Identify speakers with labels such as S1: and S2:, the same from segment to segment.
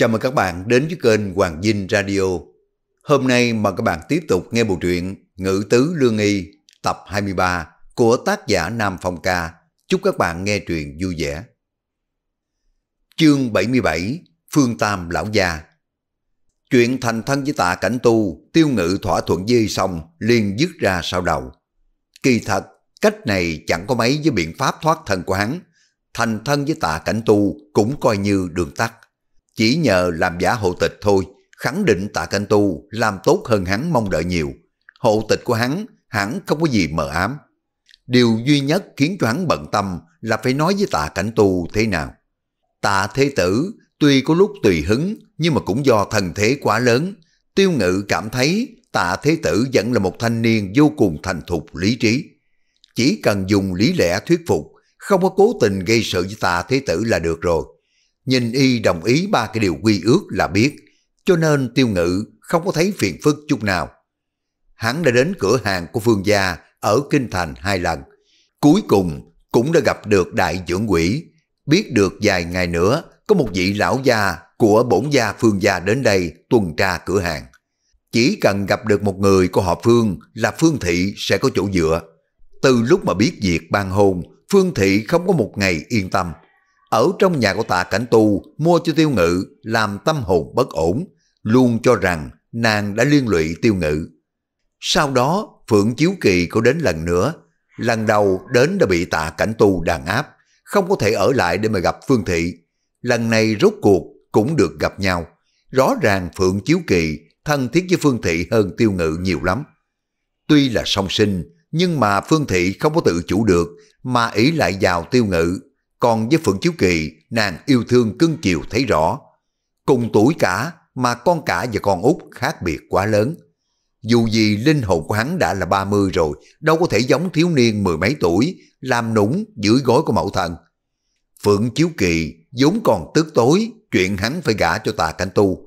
S1: Chào mừng các bạn đến với kênh Hoàng Dinh Radio. Hôm nay mời các bạn tiếp tục nghe bộ truyện Ngữ Tứ Lương Y tập 23 của tác giả Nam Phong Ca. Chúc các bạn nghe truyện vui vẻ. Chương 77 Phương Tam Lão Gia Chuyện thành thân với tạ cảnh tu, tiêu ngự thỏa thuận dây xong liền dứt ra sau đầu. Kỳ thật, cách này chẳng có mấy với biện pháp thoát thân của hắn. Thành thân với tạ cảnh tu cũng coi như đường tắt. Chỉ nhờ làm giả hộ tịch thôi, khẳng định tạ cảnh tu làm tốt hơn hắn mong đợi nhiều. Hộ tịch của hắn hẳn không có gì mờ ám. Điều duy nhất khiến cho hắn bận tâm là phải nói với tạ cảnh tu thế nào. Tạ thế tử tuy có lúc tùy hứng nhưng mà cũng do thần thế quá lớn. Tiêu ngự cảm thấy tạ thế tử vẫn là một thanh niên vô cùng thành thục lý trí. Chỉ cần dùng lý lẽ thuyết phục, không có cố tình gây sự với tạ thế tử là được rồi. Nhìn y đồng ý ba cái điều quy ước là biết, cho nên tiêu ngự không có thấy phiền phức chút nào. Hắn đã đến cửa hàng của Phương Gia ở Kinh Thành hai lần. Cuối cùng cũng đã gặp được đại trưởng quỷ, biết được vài ngày nữa có một vị lão gia của bổn gia Phương Gia đến đây tuần tra cửa hàng. Chỉ cần gặp được một người của họ Phương là Phương Thị sẽ có chỗ dựa. Từ lúc mà biết việc ban hôn, Phương Thị không có một ngày yên tâm. Ở trong nhà của tạ cảnh tu mua cho tiêu ngự làm tâm hồn bất ổn, luôn cho rằng nàng đã liên lụy tiêu ngự. Sau đó Phượng Chiếu Kỳ có đến lần nữa, lần đầu đến đã bị tạ cảnh tu đàn áp, không có thể ở lại để mà gặp Phương Thị. Lần này rốt cuộc cũng được gặp nhau. Rõ ràng Phượng Chiếu Kỳ thân thiết với Phương Thị hơn tiêu ngự nhiều lắm. Tuy là song sinh, nhưng mà Phương Thị không có tự chủ được mà ý lại vào tiêu ngự. Còn với Phượng Chiếu Kỳ, nàng yêu thương cưng chiều thấy rõ. Cùng tuổi cả mà con cả và con út khác biệt quá lớn. Dù gì linh hồn của hắn đã là 30 rồi, đâu có thể giống thiếu niên mười mấy tuổi, làm nũng dưới gối của mẫu thân. Phượng Chiếu Kỳ vốn còn tức tối chuyện hắn phải gả cho tà cảnh tu.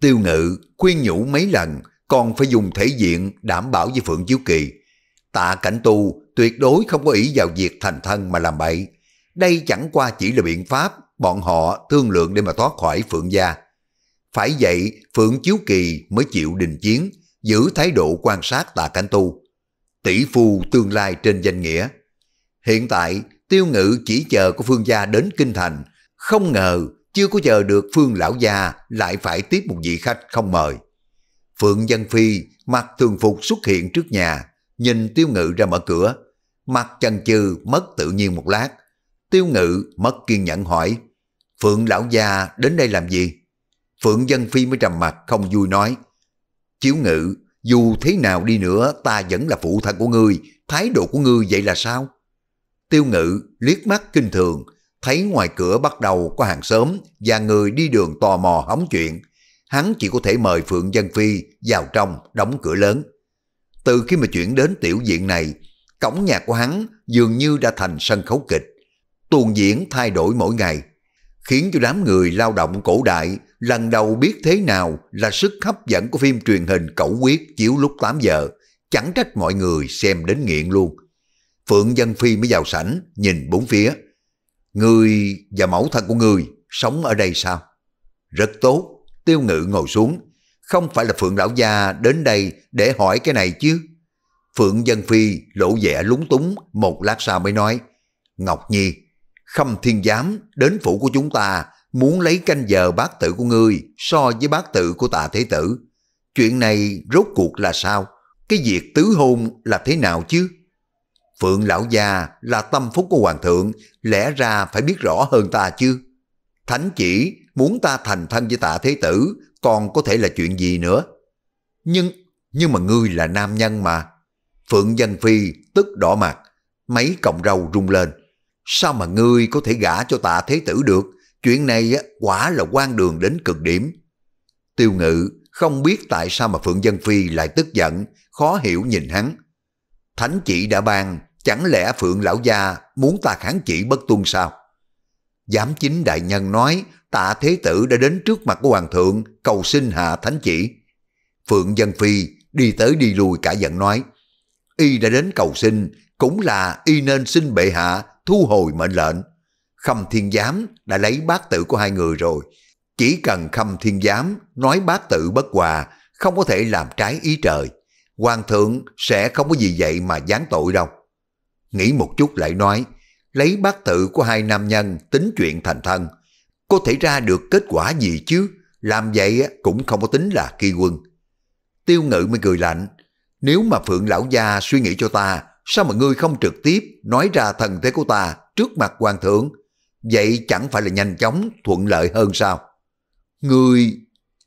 S1: Tiêu ngự khuyên nhủ mấy lần còn phải dùng thể diện đảm bảo với Phượng Chiếu Kỳ. Tạ cảnh tu tuyệt đối không có ý vào việc thành thân mà làm bậy. Đây chẳng qua chỉ là biện pháp bọn họ thương lượng để mà thoát khỏi Phượng gia. Phải vậy Phượng Chiếu Kỳ mới chịu đình chiến, giữ thái độ quan sát tà cảnh tu. Tỷ phu tương lai trên danh nghĩa. Hiện tại tiêu ngự chỉ chờ của Phương gia đến Kinh Thành, không ngờ chưa có chờ được Phương lão gia lại phải tiếp một vị khách không mời. Phượng Dân Phi mặc thường phục xuất hiện trước nhà, nhìn tiêu ngự ra mở cửa, mặt chần chừ mất tự nhiên một lát. Tiêu ngự mất kiên nhẫn hỏi, Phượng lão gia đến đây làm gì? Phượng Dân Phi mới trầm mặt không vui nói, Chiếu ngự, dù thế nào đi nữa ta vẫn là phụ thân của ngươi, thái độ của ngươi vậy là sao? Tiêu ngự liếc mắt kinh thường, thấy ngoài cửa bắt đầu có hàng xóm và người đi đường tò mò hóng chuyện. Hắn chỉ có thể mời Phượng Dân Phi vào trong đóng cửa lớn. Từ khi mà chuyển đến tiểu diện này, cổng nhà của hắn dường như đã thành sân khấu kịch tuôn diễn thay đổi mỗi ngày, khiến cho đám người lao động cổ đại lần đầu biết thế nào là sức hấp dẫn của phim truyền hình cẩu quyết chiếu lúc 8 giờ, chẳng trách mọi người xem đến nghiện luôn. Phượng Dân Phi mới vào sảnh, nhìn bốn phía. Người và mẫu thân của người sống ở đây sao? Rất tốt, tiêu ngự ngồi xuống. Không phải là Phượng Lão Gia đến đây để hỏi cái này chứ. Phượng Dân Phi lộ vẻ lúng túng, một lát sau mới nói. Ngọc Nhi, Khâm Thiên Giám đến phủ của chúng ta muốn lấy canh giờ bát tự của ngươi so với bát tự của tạ thế tử. Chuyện này rốt cuộc là sao? Cái việc tứ hôn là thế nào chứ? Phượng lão gia là tâm phúc của hoàng thượng, lẽ ra phải biết rõ hơn ta chứ. Thánh chỉ muốn ta thành thân với tạ thế tử, còn có thể là chuyện gì nữa. Nhưng, nhưng mà ngươi là nam nhân mà. Phượng Dân Phi tức đỏ mặt, mấy cọng râu rung lên. Sao mà ngươi có thể gả cho tạ thế tử được? Chuyện này quả là quan đường đến cực điểm. Tiêu ngự không biết tại sao mà Phượng Dân Phi lại tức giận, khó hiểu nhìn hắn. Thánh chỉ đã ban, chẳng lẽ Phượng Lão Gia muốn ta kháng chỉ bất tuân sao? Giám chính đại nhân nói tạ thế tử đã đến trước mặt của hoàng thượng cầu xin hạ thánh chỉ. Phượng Dân Phi đi tới đi lui cả giận nói y đã đến cầu xin cũng là y nên xin bệ hạ thu hồi mệnh lệnh. Khâm thiên giám đã lấy bát tự của hai người rồi. Chỉ cần khâm thiên giám nói bát tự bất hòa, không có thể làm trái ý trời. Hoàng thượng sẽ không có gì vậy mà gián tội đâu. Nghĩ một chút lại nói, lấy bát tự của hai nam nhân tính chuyện thành thân. Có thể ra được kết quả gì chứ? Làm vậy cũng không có tính là kỳ quân. Tiêu ngự mới cười lạnh. Nếu mà Phượng lão gia suy nghĩ cho ta, sao mà ngươi không trực tiếp nói ra thần thế của ta trước mặt hoàng thượng? Vậy chẳng phải là nhanh chóng, thuận lợi hơn sao? Ngươi,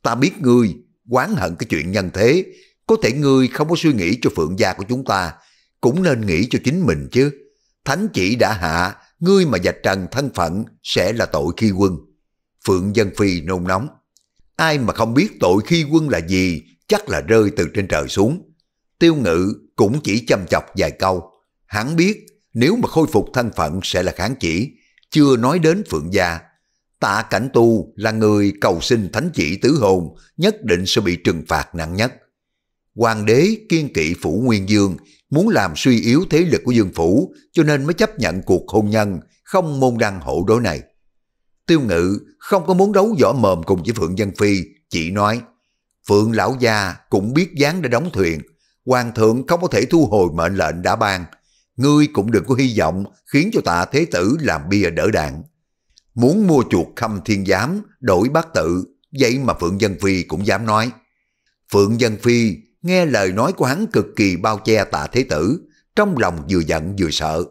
S1: ta biết ngươi, quán hận cái chuyện nhân thế, có thể ngươi không có suy nghĩ cho phượng gia của chúng ta, cũng nên nghĩ cho chính mình chứ. Thánh chỉ đã hạ, ngươi mà dạch trần thân phận sẽ là tội khi quân. Phượng Dân Phi nôn nóng. Ai mà không biết tội khi quân là gì, chắc là rơi từ trên trời xuống. Tiêu ngự cũng chỉ chăm chọc vài câu. Hắn biết nếu mà khôi phục thân phận sẽ là kháng chỉ, chưa nói đến Phượng Gia. Tạ Cảnh Tu là người cầu xin thánh chỉ tứ hồn, nhất định sẽ bị trừng phạt nặng nhất. Hoàng đế kiên kỵ Phủ Nguyên Dương, muốn làm suy yếu thế lực của Dương Phủ, cho nên mới chấp nhận cuộc hôn nhân, không môn đăng hộ đối này. Tiêu Ngự không có muốn đấu võ mồm cùng với Phượng Dân Phi, chỉ nói, Phượng Lão Gia cũng biết dáng đã đóng thuyền, Hoàng thượng không có thể thu hồi mệnh lệnh đã ban, ngươi cũng đừng có hy vọng khiến cho tạ thế tử làm bia đỡ đạn. Muốn mua chuột khâm thiên giám, đổi bát tự, vậy mà Phượng Dân Phi cũng dám nói. Phượng Dân Phi nghe lời nói của hắn cực kỳ bao che tạ thế tử, trong lòng vừa giận vừa sợ.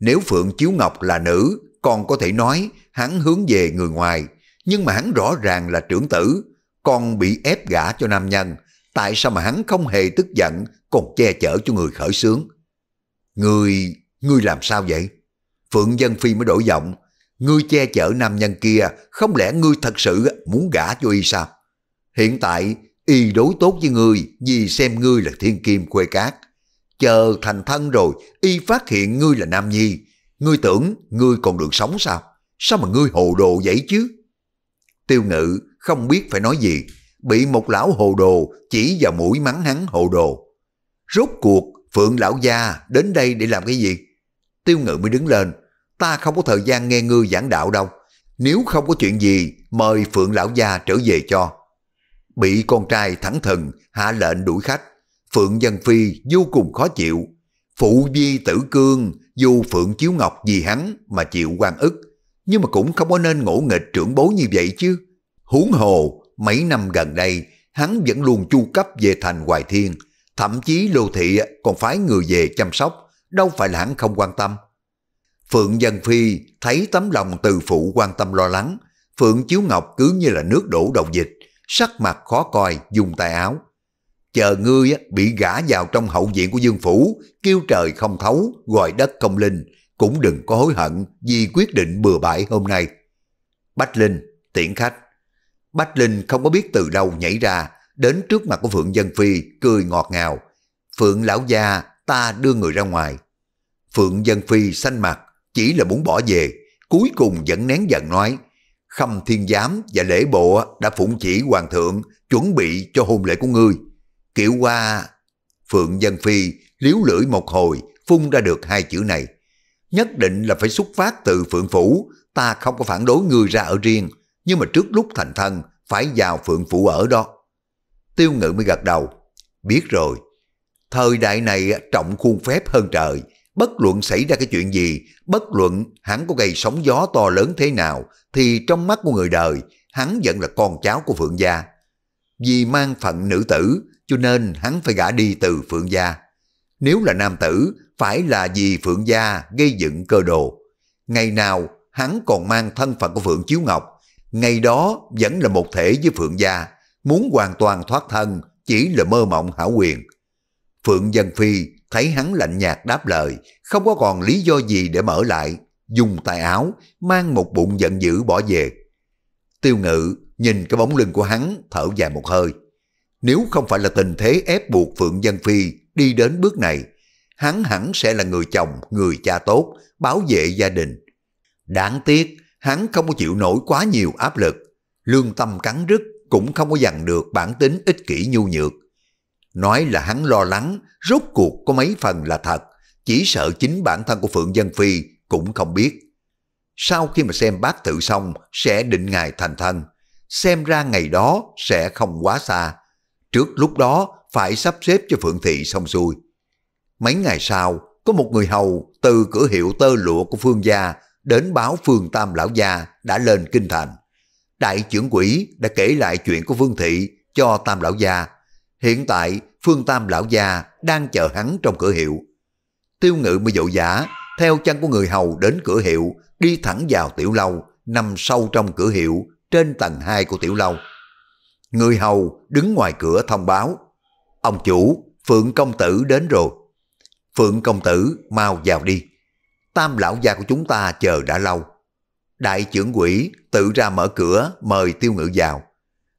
S1: Nếu Phượng Chiếu Ngọc là nữ, còn có thể nói hắn hướng về người ngoài, nhưng mà hắn rõ ràng là trưởng tử, còn bị ép gả cho nam nhân, tại sao mà hắn không hề tức giận, còn che chở cho người khởi sướng. Người, người làm sao vậy? Phượng Dân Phi mới đổi giọng, ngươi che chở nam nhân kia, không lẽ ngươi thật sự muốn gả cho y sao? Hiện tại, y đối tốt với ngươi vì xem ngươi là thiên kim quê cát. Chờ thành thân rồi, y phát hiện ngươi là nam nhi. Ngươi tưởng ngươi còn được sống sao? Sao mà ngươi hồ đồ vậy chứ? Tiêu ngự không biết phải nói gì, bị một lão hồ đồ chỉ vào mũi mắng hắn hồ đồ. Rốt cuộc, Phượng lão gia đến đây để làm cái gì? Tiêu ngự mới đứng lên, ta không có thời gian nghe ngươi giảng đạo đâu. Nếu không có chuyện gì, mời Phượng lão gia trở về cho. Bị con trai thẳng thần hạ lệnh đuổi khách, Phượng Dân Phi vô cùng khó chịu. Phụ vi tử cương, dù Phượng Chiếu Ngọc vì hắn mà chịu quan ức, nhưng mà cũng không có nên ngỗ nghịch trưởng bố như vậy chứ. Huống hồ, mấy năm gần đây, hắn vẫn luôn chu cấp về thành Hoài Thiên, thậm chí Lô Thị còn phái người về chăm sóc, đâu phải là hắn không quan tâm. Phượng Dân Phi thấy tấm lòng từ phụ quan tâm lo lắng, Phượng Chiếu Ngọc cứ như là nước đổ đầu dịch, sắc mặt khó coi dùng tay áo. Chờ ngươi bị gã vào trong hậu viện của Dương Phủ, kêu trời không thấu, gọi đất không linh, cũng đừng có hối hận vì quyết định bừa bãi hôm nay. Bách Linh, tiễn khách. Bách Linh không có biết từ đâu nhảy ra, đến trước mặt của Phượng Dân Phi, cười ngọt ngào. Phượng lão gia, ta đưa người ra ngoài. Phượng Dân Phi xanh mặt, chỉ là muốn bỏ về, cuối cùng vẫn nén giận nói, Khâm Thiên Giám và lễ bộ đã phụng chỉ hoàng thượng chuẩn bị cho hôn lễ của ngươi. Kiểu qua... Phượng Dân Phi liếu lưỡi một hồi, phun ra được hai chữ này. Nhất định là phải xuất phát từ Phượng Phủ, ta không có phản đối ngươi ra ở riêng, nhưng mà trước lúc thành thân, phải vào Phượng Phủ ở đó. Tiêu ngự mới gật đầu. Biết rồi. Thời đại này trọng khuôn phép hơn trời, Bất luận xảy ra cái chuyện gì, bất luận hắn có gây sóng gió to lớn thế nào, thì trong mắt của người đời, hắn vẫn là con cháu của Phượng Gia. Vì mang phận nữ tử, cho nên hắn phải gả đi từ Phượng Gia. Nếu là nam tử, phải là vì Phượng Gia gây dựng cơ đồ. Ngày nào hắn còn mang thân phận của Phượng Chiếu Ngọc, ngày đó vẫn là một thể với Phượng Gia, muốn hoàn toàn thoát thân chỉ là mơ mộng hảo quyền. Phượng Dân Phi Thấy hắn lạnh nhạt đáp lời, không có còn lý do gì để mở lại, dùng tay áo, mang một bụng giận dữ bỏ về. Tiêu ngự nhìn cái bóng lưng của hắn thở dài một hơi. Nếu không phải là tình thế ép buộc Phượng Dân Phi đi đến bước này, hắn hẳn sẽ là người chồng, người cha tốt, bảo vệ gia đình. Đáng tiếc, hắn không có chịu nổi quá nhiều áp lực. Lương tâm cắn rứt cũng không có dằn được bản tính ích kỷ nhu nhược. Nói là hắn lo lắng, rốt cuộc có mấy phần là thật, chỉ sợ chính bản thân của Phượng Dân Phi cũng không biết. Sau khi mà xem bác tự xong, sẽ định ngày thành thân. xem ra ngày đó sẽ không quá xa. Trước lúc đó phải sắp xếp cho Phượng Thị xong xuôi. Mấy ngày sau, có một người hầu từ cửa hiệu tơ lụa của Phương Gia đến báo Phương Tam Lão Gia đã lên kinh thành. Đại trưởng quỷ đã kể lại chuyện của Vương Thị cho Tam Lão Gia. Hiện tại Phương Tam Lão Gia đang chờ hắn trong cửa hiệu. Tiêu ngự mới dội giả, theo chân của người hầu đến cửa hiệu, đi thẳng vào tiểu lâu, nằm sâu trong cửa hiệu, trên tầng 2 của tiểu lâu. Người hầu đứng ngoài cửa thông báo, ông chủ, Phượng Công Tử đến rồi. Phượng Công Tử mau vào đi. Tam lão gia của chúng ta chờ đã lâu. Đại trưởng quỷ tự ra mở cửa mời tiêu ngự vào.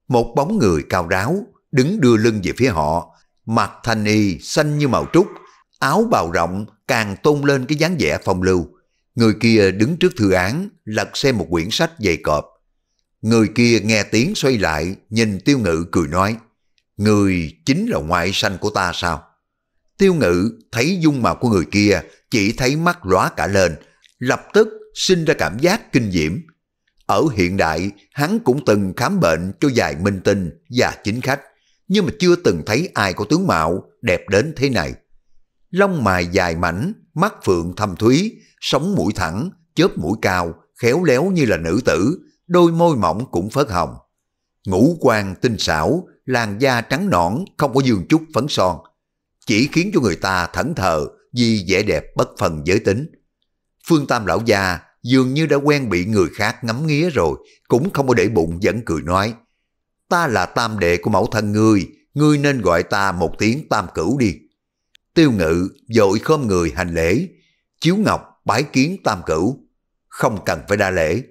S1: Một bóng người cao ráo đứng đưa lưng về phía họ, mặt thanh y xanh như màu trúc, áo bào rộng càng tôn lên cái dáng vẻ phong lưu. Người kia đứng trước thư án, lật xem một quyển sách dày cọp. Người kia nghe tiếng xoay lại, nhìn tiêu ngự cười nói, Người chính là ngoại sanh của ta sao? Tiêu ngự thấy dung mạo của người kia, chỉ thấy mắt lóa cả lên, lập tức sinh ra cảm giác kinh diễm. Ở hiện đại, hắn cũng từng khám bệnh cho vài minh tinh và chính khách, nhưng mà chưa từng thấy ai có tướng mạo đẹp đến thế này. Lông mày dài mảnh, mắt phượng thâm thúy, sống mũi thẳng, chớp mũi cao, khéo léo như là nữ tử, đôi môi mỏng cũng phớt hồng. Ngũ quan tinh xảo, làn da trắng nõn, không có dương chút phấn son. Chỉ khiến cho người ta thẫn thờ vì vẻ đẹp bất phần giới tính. Phương Tam lão già dường như đã quen bị người khác ngắm nghía rồi, cũng không có để bụng vẫn cười nói. Ta là tam đệ của mẫu thân ngươi, ngươi nên gọi ta một tiếng tam cửu đi. Tiêu ngự dội khom người hành lễ, chiếu ngọc bái kiến tam cửu, không cần phải đa lễ.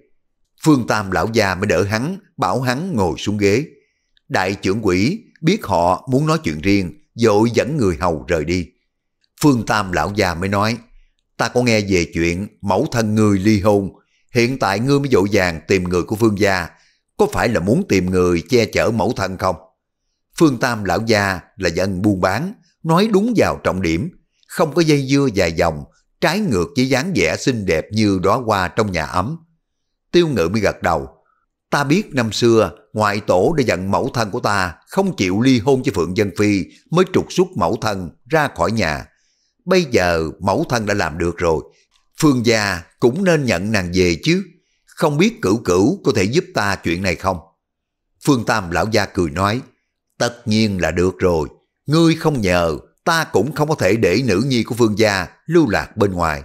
S1: Phương Tam lão già mới đỡ hắn, bảo hắn ngồi xuống ghế. Đại trưởng quỷ biết họ muốn nói chuyện riêng, dội dẫn người hầu rời đi. Phương Tam lão già mới nói, ta có nghe về chuyện mẫu thân ngươi ly hôn, hiện tại ngươi mới dội vàng tìm người của Phương gia, có phải là muốn tìm người che chở mẫu thân không? Phương Tam lão gia là dân buôn bán, nói đúng vào trọng điểm, không có dây dưa dài dòng, trái ngược với dáng vẻ xinh đẹp như đóa hoa trong nhà ấm. Tiêu ngự mới gật đầu, ta biết năm xưa ngoại tổ đã giận mẫu thân của ta không chịu ly hôn với Phượng Dân Phi mới trục xuất mẫu thân ra khỏi nhà. Bây giờ mẫu thân đã làm được rồi, Phương gia cũng nên nhận nàng về chứ, không biết cửu cửu có thể giúp ta chuyện này không? Phương Tam lão gia cười nói, tất nhiên là được rồi, ngươi không nhờ, ta cũng không có thể để nữ nhi của Phương gia lưu lạc bên ngoài.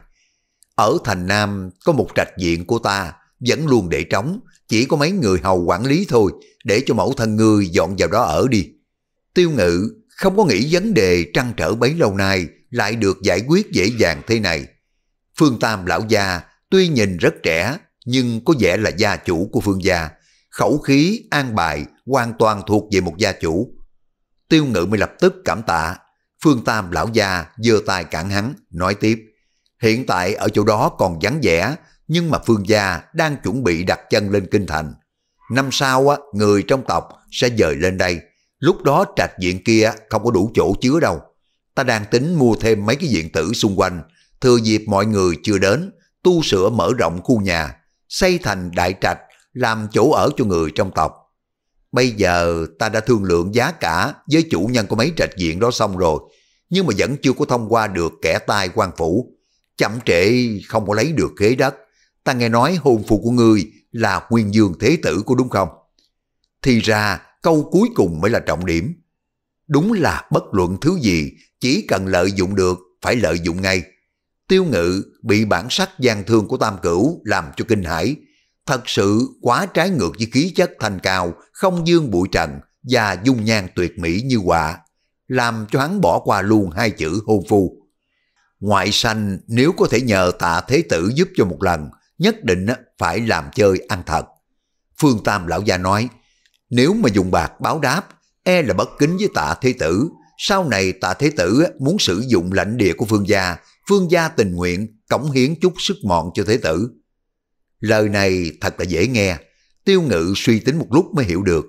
S1: Ở thành Nam có một trạch viện của ta, vẫn luôn để trống, chỉ có mấy người hầu quản lý thôi, để cho mẫu thân ngươi dọn vào đó ở đi. Tiêu ngự không có nghĩ vấn đề trăn trở bấy lâu nay lại được giải quyết dễ dàng thế này. Phương Tam lão gia tuy nhìn rất trẻ nhưng có vẻ là gia chủ của Phương gia. Khẩu khí, an bài hoàn toàn thuộc về một gia chủ. Tiêu ngự mới lập tức cảm tạ. Phương Tam lão gia giơ tay cản hắn, nói tiếp. Hiện tại ở chỗ đó còn vắng vẻ, nhưng mà Phương gia đang chuẩn bị đặt chân lên kinh thành. Năm sau á, người trong tộc sẽ dời lên đây. Lúc đó trạch diện kia không có đủ chỗ chứa đâu. Ta đang tính mua thêm mấy cái diện tử xung quanh, thừa dịp mọi người chưa đến, tu sửa mở rộng khu nhà, xây thành đại trạch, làm chỗ ở cho người trong tộc. Bây giờ ta đã thương lượng giá cả với chủ nhân của mấy trạch diện đó xong rồi, nhưng mà vẫn chưa có thông qua được kẻ tai quan phủ. Chậm trễ không có lấy được ghế đất. Ta nghe nói hôn phu của ngươi là nguyên dương thế tử của đúng không? Thì ra câu cuối cùng mới là trọng điểm. Đúng là bất luận thứ gì, chỉ cần lợi dụng được, phải lợi dụng ngay. Tiêu ngự bị bản sắc gian thương của Tam Cửu làm cho kinh hãi, thật sự quá trái ngược với khí chất thanh cao, không dương bụi trần và dung nhan tuyệt mỹ như họa, làm cho hắn bỏ qua luôn hai chữ hôn phu. Ngoại sanh nếu có thể nhờ tạ thế tử giúp cho một lần, nhất định phải làm chơi ăn thật. Phương Tam lão gia nói, nếu mà dùng bạc báo đáp, e là bất kính với tạ thế tử. Sau này tạ thế tử muốn sử dụng lãnh địa của phương gia, phương gia tình nguyện cống hiến chút sức mọn cho thế tử. Lời này thật là dễ nghe, tiêu ngự suy tính một lúc mới hiểu được.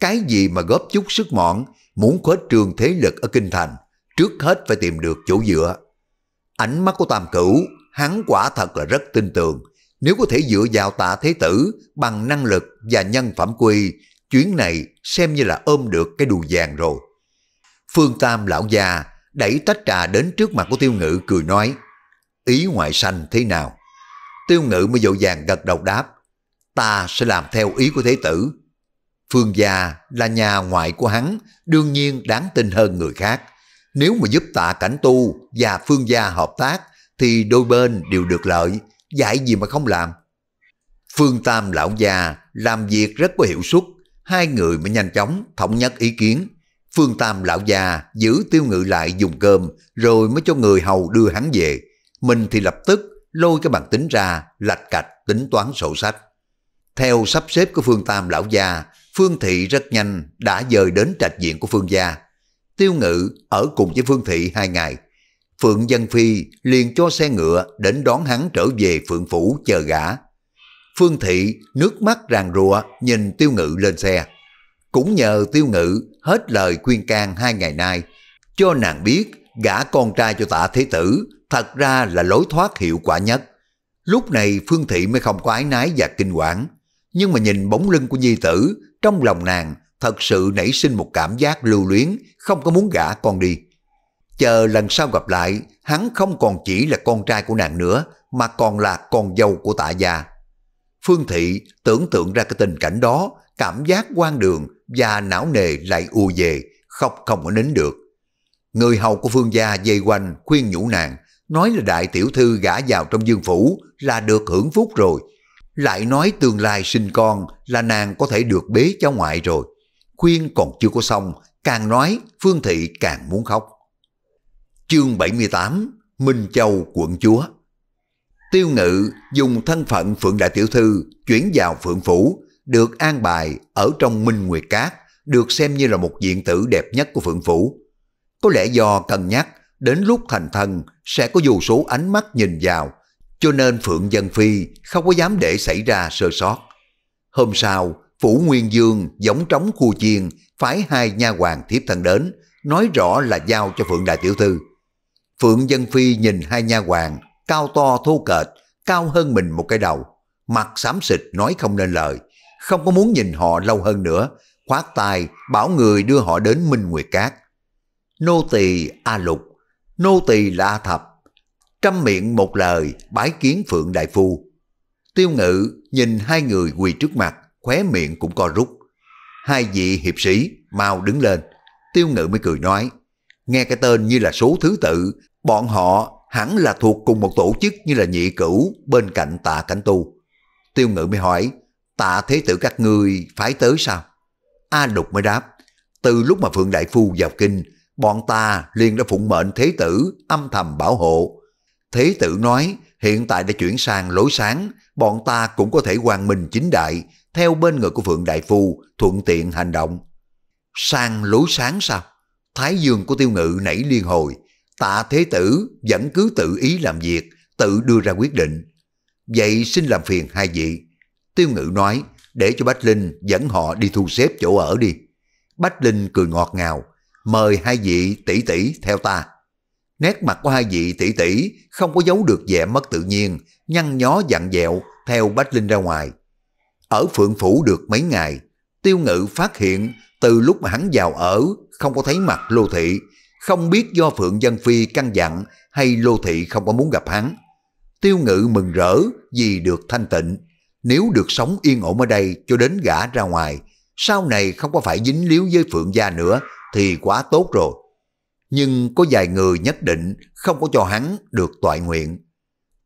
S1: Cái gì mà góp chút sức mọn, muốn khuếch trường thế lực ở Kinh Thành, trước hết phải tìm được chỗ dựa. Ánh mắt của Tam Cửu, hắn quả thật là rất tin tưởng, Nếu có thể dựa vào tạ thế tử bằng năng lực và nhân phẩm quy, chuyến này xem như là ôm được cái đùi vàng rồi. Phương Tam lão già đẩy tách trà đến trước mặt của tiêu ngự cười nói, ý ngoại sanh thế nào? Tiêu ngự mới dội vàng gật đầu đáp, ta sẽ làm theo ý của thế tử. Phương gia là nhà ngoại của hắn, đương nhiên đáng tin hơn người khác. Nếu mà giúp tạ cảnh tu và phương gia hợp tác, thì đôi bên đều được lợi, dạy gì mà không làm. Phương Tam lão già làm việc rất có hiệu suất, hai người mới nhanh chóng thống nhất ý kiến. Phương Tam lão già giữ tiêu ngự lại dùng cơm rồi mới cho người hầu đưa hắn về. Mình thì lập tức lôi cái bàn tính ra lạch cạch tính toán sổ sách. Theo sắp xếp của Phương Tam lão già, Phương Thị rất nhanh đã dời đến trạch diện của Phương gia. Tiêu Ngự ở cùng với Phương Thị hai ngày. Phượng Dân Phi liền cho xe ngựa đến đón hắn trở về Phượng Phủ chờ gã. Phương Thị nước mắt ràng rụa nhìn Tiêu Ngự lên xe. Cũng nhờ Tiêu Ngự hết lời khuyên can hai ngày nay, cho nàng biết gã con trai cho tạ thế tử thật ra là lối thoát hiệu quả nhất. Lúc này Phương Thị mới không có ái nái và kinh quản, nhưng mà nhìn bóng lưng của nhi tử, trong lòng nàng thật sự nảy sinh một cảm giác lưu luyến, không có muốn gả con đi. Chờ lần sau gặp lại, hắn không còn chỉ là con trai của nàng nữa, mà còn là con dâu của tạ gia. Phương Thị tưởng tượng ra cái tình cảnh đó, cảm giác quan đường và não nề lại ùa về, khóc không có nín được. Người hầu của Phương gia dây quanh khuyên nhủ nàng, nói là đại tiểu thư gả vào trong dương phủ là được hưởng phúc rồi, lại nói tương lai sinh con là nàng có thể được bế cháu ngoại rồi. Khuyên còn chưa có xong, càng nói Phương Thị càng muốn khóc. Chương 78 Minh Châu quận chúa Tiêu ngự dùng thân phận Phượng Đại Tiểu Thư chuyển vào Phượng Phủ, được an bài ở trong Minh Nguyệt Cát, được xem như là một diện tử đẹp nhất của Phượng Phủ. Có lẽ do cân nhắc đến lúc thành thân sẽ có vô số ánh mắt nhìn vào, cho nên Phượng Dân Phi không có dám để xảy ra sơ sót. Hôm sau, Phủ Nguyên Dương giống trống khu chiên, phái hai nha hoàng thiếp thân đến, nói rõ là giao cho Phượng Đại Tiểu Thư. Phượng Dân Phi nhìn hai nha hoàng, cao to thô kệch, cao hơn mình một cái đầu, mặt xám xịt nói không nên lời, không có muốn nhìn họ lâu hơn nữa, khoát tay bảo người đưa họ đến Minh Nguyệt Cát. Nô tỳ A Lục, nô tỳ là A Thập, trăm miệng một lời bái kiến Phượng Đại Phu. Tiêu ngự nhìn hai người quỳ trước mặt, khóe miệng cũng co rút. Hai vị hiệp sĩ mau đứng lên. Tiêu ngự mới cười nói, nghe cái tên như là số thứ tự, bọn họ hẳn là thuộc cùng một tổ chức như là nhị cửu bên cạnh tạ cảnh tu. Tiêu ngự mới hỏi, tạ thế tử các ngươi phải tới sao? A Lục mới đáp, từ lúc mà Phượng Đại Phu vào kinh, bọn ta liền đã phụng mệnh thế tử âm thầm bảo hộ, Thế tử nói hiện tại đã chuyển sang lối sáng, bọn ta cũng có thể hoàn minh chính đại, theo bên người của Phượng Đại Phu, thuận tiện hành động. Sang lối sáng sao? Thái dương của tiêu ngự nảy liên hồi, tạ thế tử vẫn cứ tự ý làm việc, tự đưa ra quyết định. Vậy xin làm phiền hai vị. Tiêu ngự nói, để cho Bách Linh dẫn họ đi thu xếp chỗ ở đi. Bách Linh cười ngọt ngào, mời hai vị tỷ tỷ theo ta. Nét mặt của hai vị tỷ tỷ không có giấu được vẻ mất tự nhiên, nhăn nhó dặn dẹo theo Bách Linh ra ngoài. Ở Phượng Phủ được mấy ngày, tiêu ngự phát hiện từ lúc mà hắn vào ở không có thấy mặt Lô Thị, không biết do Phượng Dân Phi căn dặn hay Lô Thị không có muốn gặp hắn. Tiêu ngự mừng rỡ vì được thanh tịnh, nếu được sống yên ổn ở đây cho đến gã ra ngoài, sau này không có phải dính líu với Phượng gia nữa thì quá tốt rồi nhưng có vài người nhất định không có cho hắn được toại nguyện.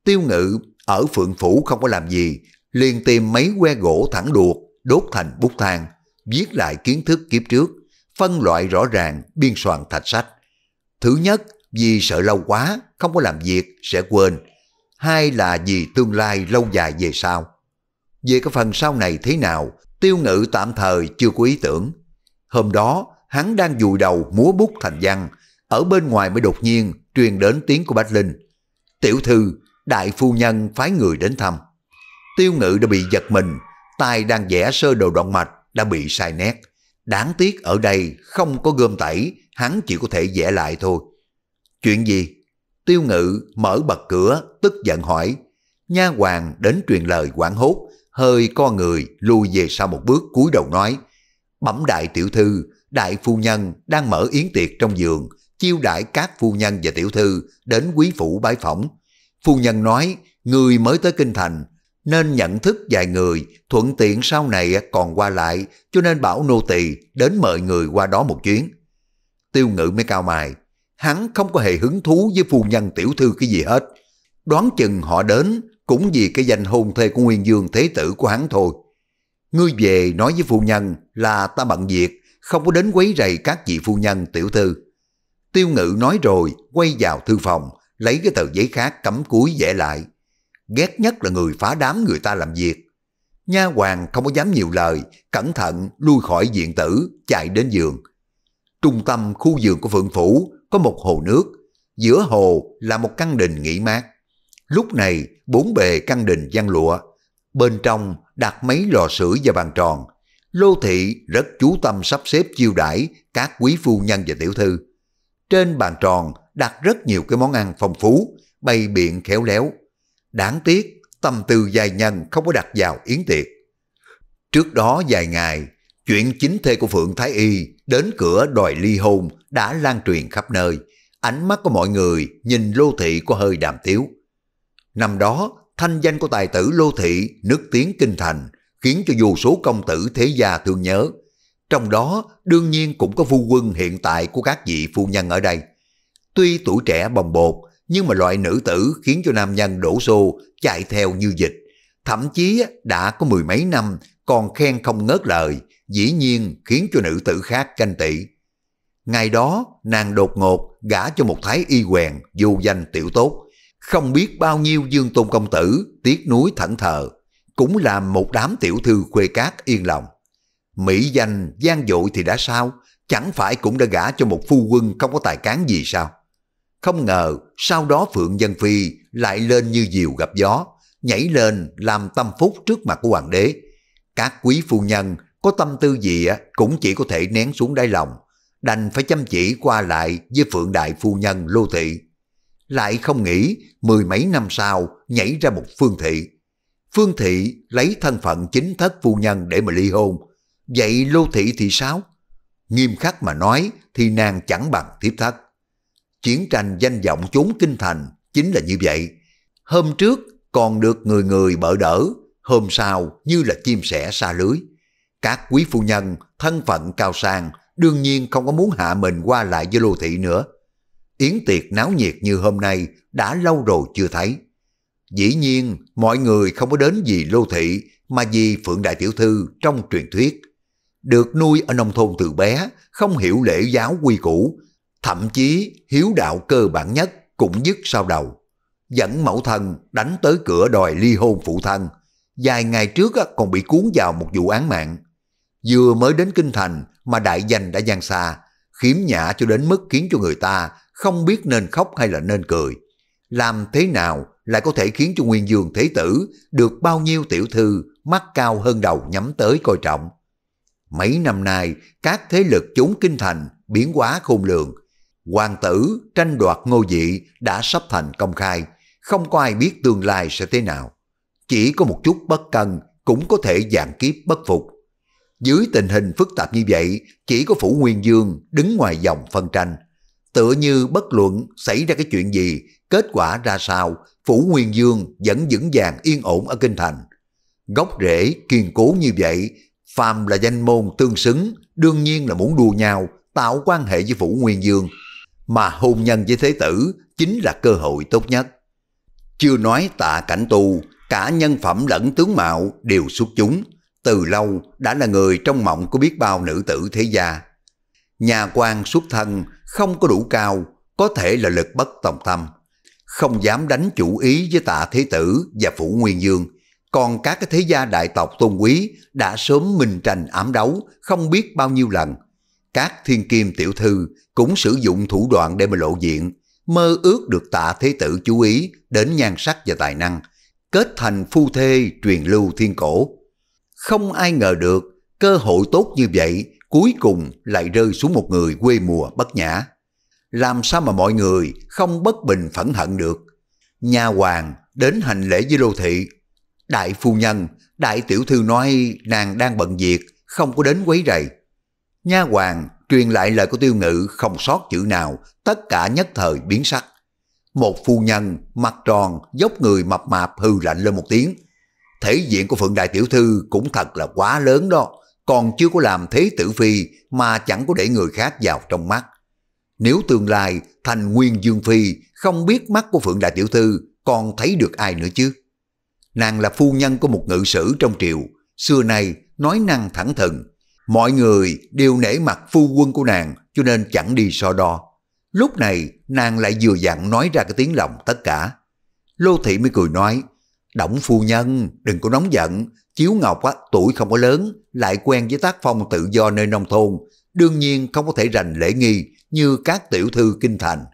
S1: Tiêu ngự ở Phượng Phủ không có làm gì, liền tìm mấy que gỗ thẳng đuột, đốt thành bút thang, viết lại kiến thức kiếp trước, phân loại rõ ràng, biên soạn thạch sách. Thứ nhất, vì sợ lâu quá, không có làm việc, sẽ quên. Hai là vì tương lai lâu dài về sau. Về cái phần sau này thế nào, tiêu ngự tạm thời chưa có ý tưởng. Hôm đó, hắn đang dùi đầu múa bút thành văn, ở bên ngoài mới đột nhiên truyền đến tiếng của Bách Linh. Tiểu thư, đại phu nhân phái người đến thăm. Tiêu ngự đã bị giật mình, tay đang vẽ sơ đồ động mạch đã bị sai nét. Đáng tiếc ở đây không có gươm tẩy, hắn chỉ có thể vẽ lại thôi. Chuyện gì? Tiêu ngự mở bật cửa, tức giận hỏi. nha hoàng đến truyền lời quảng hốt, hơi co người lùi về sau một bước cúi đầu nói, bẩm đại tiểu thư, đại phu nhân đang mở yến tiệc trong giường, chiêu đãi các phu nhân và tiểu thư đến quý phủ bái phỏng. Phu nhân nói, người mới tới kinh thành, nên nhận thức vài người, thuận tiện sau này còn qua lại, cho nên bảo nô tỳ đến mời người qua đó một chuyến. Tiêu ngự mới cao mài, hắn không có hề hứng thú với phu nhân tiểu thư cái gì hết. Đoán chừng họ đến cũng vì cái danh hôn thê của Nguyên Dương Thế Tử của hắn thôi. Ngươi về nói với phu nhân là ta bận việc, không có đến quấy rầy các vị phu nhân tiểu thư. Tiêu ngự nói rồi, quay vào thư phòng, lấy cái tờ giấy khác cắm cúi vẽ lại. Ghét nhất là người phá đám người ta làm việc. Nha hoàng không có dám nhiều lời, cẩn thận lui khỏi diện tử, chạy đến giường. Trung tâm khu vườn của Phượng Phủ có một hồ nước, giữa hồ là một căn đình nghỉ mát. Lúc này, bốn bề căn đình gian lụa, bên trong đặt mấy lò sưởi và bàn tròn. Lô thị rất chú tâm sắp xếp chiêu đãi các quý phu nhân và tiểu thư. Trên bàn tròn đặt rất nhiều cái món ăn phong phú, bày biện khéo léo. Đáng tiếc, tâm tư dài nhân không có đặt vào yến tiệc. Trước đó vài ngày, chuyện chính thê của Phượng Thái Y đến cửa đòi ly hôn đã lan truyền khắp nơi. Ánh mắt của mọi người nhìn Lô Thị có hơi đàm tiếu. Năm đó, thanh danh của tài tử Lô Thị nước tiếng kinh thành, khiến cho dù số công tử thế gia thương nhớ. Trong đó, đương nhiên cũng có phu quân hiện tại của các vị phu nhân ở đây. Tuy tuổi trẻ bồng bột, nhưng mà loại nữ tử khiến cho nam nhân đổ xô chạy theo như dịch. Thậm chí đã có mười mấy năm còn khen không ngớt lời, dĩ nhiên khiến cho nữ tử khác canh tị. Ngày đó, nàng đột ngột gả cho một thái y quèn dù danh tiểu tốt, không biết bao nhiêu dương tôn công tử tiếc núi thẫn thờ, cũng làm một đám tiểu thư khuê cát yên lòng. Mỹ danh gian dội thì đã sao, chẳng phải cũng đã gả cho một phu quân không có tài cán gì sao? Không ngờ sau đó Phượng Dân Phi lại lên như diều gặp gió, nhảy lên làm tâm phúc trước mặt của hoàng đế. Các quý phu nhân có tâm tư gì cũng chỉ có thể nén xuống đáy lòng, đành phải chăm chỉ qua lại với Phượng Đại Phu Nhân Lô Thị. Lại không nghĩ mười mấy năm sau nhảy ra một Phương Thị. Phương Thị lấy thân phận chính thất phu nhân để mà ly hôn. Vậy Lô Thị thì sao? Nghiêm khắc mà nói thì nàng chẳng bằng thiếp thất. Chiến tranh danh vọng chốn kinh thành chính là như vậy. Hôm trước còn được người người bỡ đỡ, hôm sau như là chim sẻ xa lưới. Các quý phu nhân thân phận cao sang đương nhiên không có muốn hạ mình qua lại với Lô Thị nữa. Yến tiệc náo nhiệt như hôm nay đã lâu rồi chưa thấy. Dĩ nhiên mọi người không có đến vì Lô Thị mà vì Phượng Đại Tiểu Thư trong truyền thuyết. Được nuôi ở nông thôn từ bé, không hiểu lễ giáo quy củ, thậm chí hiếu đạo cơ bản nhất cũng dứt sau đầu. Dẫn mẫu thân đánh tới cửa đòi ly hôn phụ thân. Vài ngày trước còn bị cuốn vào một vụ án mạng. Vừa mới đến Kinh Thành mà đại danh đã gian xa, khiếm nhã cho đến mức khiến cho người ta không biết nên khóc hay là nên cười. Làm thế nào lại có thể khiến cho Nguyên Dương Thế Tử được bao nhiêu tiểu thư mắt cao hơn đầu nhắm tới coi trọng. Mấy năm nay, các thế lực chúng kinh thành biến hóa khôn lường. Hoàng tử tranh đoạt ngôi vị đã sắp thành công khai, không có ai biết tương lai sẽ thế nào. Chỉ có một chút bất cân cũng có thể dạng kiếp bất phục. Dưới tình hình phức tạp như vậy, chỉ có Phủ Nguyên Dương đứng ngoài dòng phân tranh. Tựa như bất luận xảy ra cái chuyện gì, kết quả ra sao, Phủ Nguyên Dương vẫn vững vàng yên ổn ở Kinh Thành. Gốc rễ kiên cố như vậy, phàm là danh môn tương xứng, đương nhiên là muốn đua nhau, tạo quan hệ với Phủ Nguyên Dương. Mà hôn nhân với Thế Tử chính là cơ hội tốt nhất. Chưa nói tạ cảnh tù cả nhân phẩm lẫn tướng mạo đều xuất chúng, từ lâu đã là người trong mộng của biết bao nữ tử thế gia. Nhà quan xuất thân không có đủ cao, có thể là lực bất tòng tâm, không dám đánh chủ ý với tạ thế tử và phủ nguyên dương. Còn các cái thế gia đại tộc tôn quý đã sớm minh tranh ám đấu không biết bao nhiêu lần. Các thiên kim tiểu thư cũng sử dụng thủ đoạn để mà lộ diện, mơ ước được tạ thế tử chú ý đến nhan sắc và tài năng, kết thành phu thê truyền lưu thiên cổ. Không ai ngờ được cơ hội tốt như vậy cuối cùng lại rơi xuống một người quê mùa bất nhã. Làm sao mà mọi người không bất bình phẫn hận được? Nhà hoàng đến hành lễ với đô Thị. Đại phu nhân, đại tiểu thư nói nàng đang bận việc, không có đến quấy rầy. Nha hoàng truyền lại lời của tiêu ngự không sót chữ nào, tất cả nhất thời biến sắc. Một phu nhân, mặt tròn, dốc người mập mạp hư lạnh lên một tiếng. Thể diện của Phượng Đại Tiểu Thư cũng thật là quá lớn đó, còn chưa có làm thế tử phi mà chẳng có để người khác vào trong mắt. Nếu tương lai thành nguyên dương phi, không biết mắt của Phượng Đại Tiểu Thư còn thấy được ai nữa chứ. Nàng là phu nhân của một ngự sử trong triều, xưa nay nói năng thẳng thừng. Mọi người đều nể mặt phu quân của nàng cho nên chẳng đi so đo. Lúc này nàng lại vừa dặn nói ra cái tiếng lòng tất cả. Lô Thị mới cười nói, Động phu nhân, đừng có nóng giận, Chiếu Ngọc á, tuổi không có lớn, lại quen với tác phong tự do nơi nông thôn, đương nhiên không có thể rành lễ nghi như các tiểu thư kinh thành.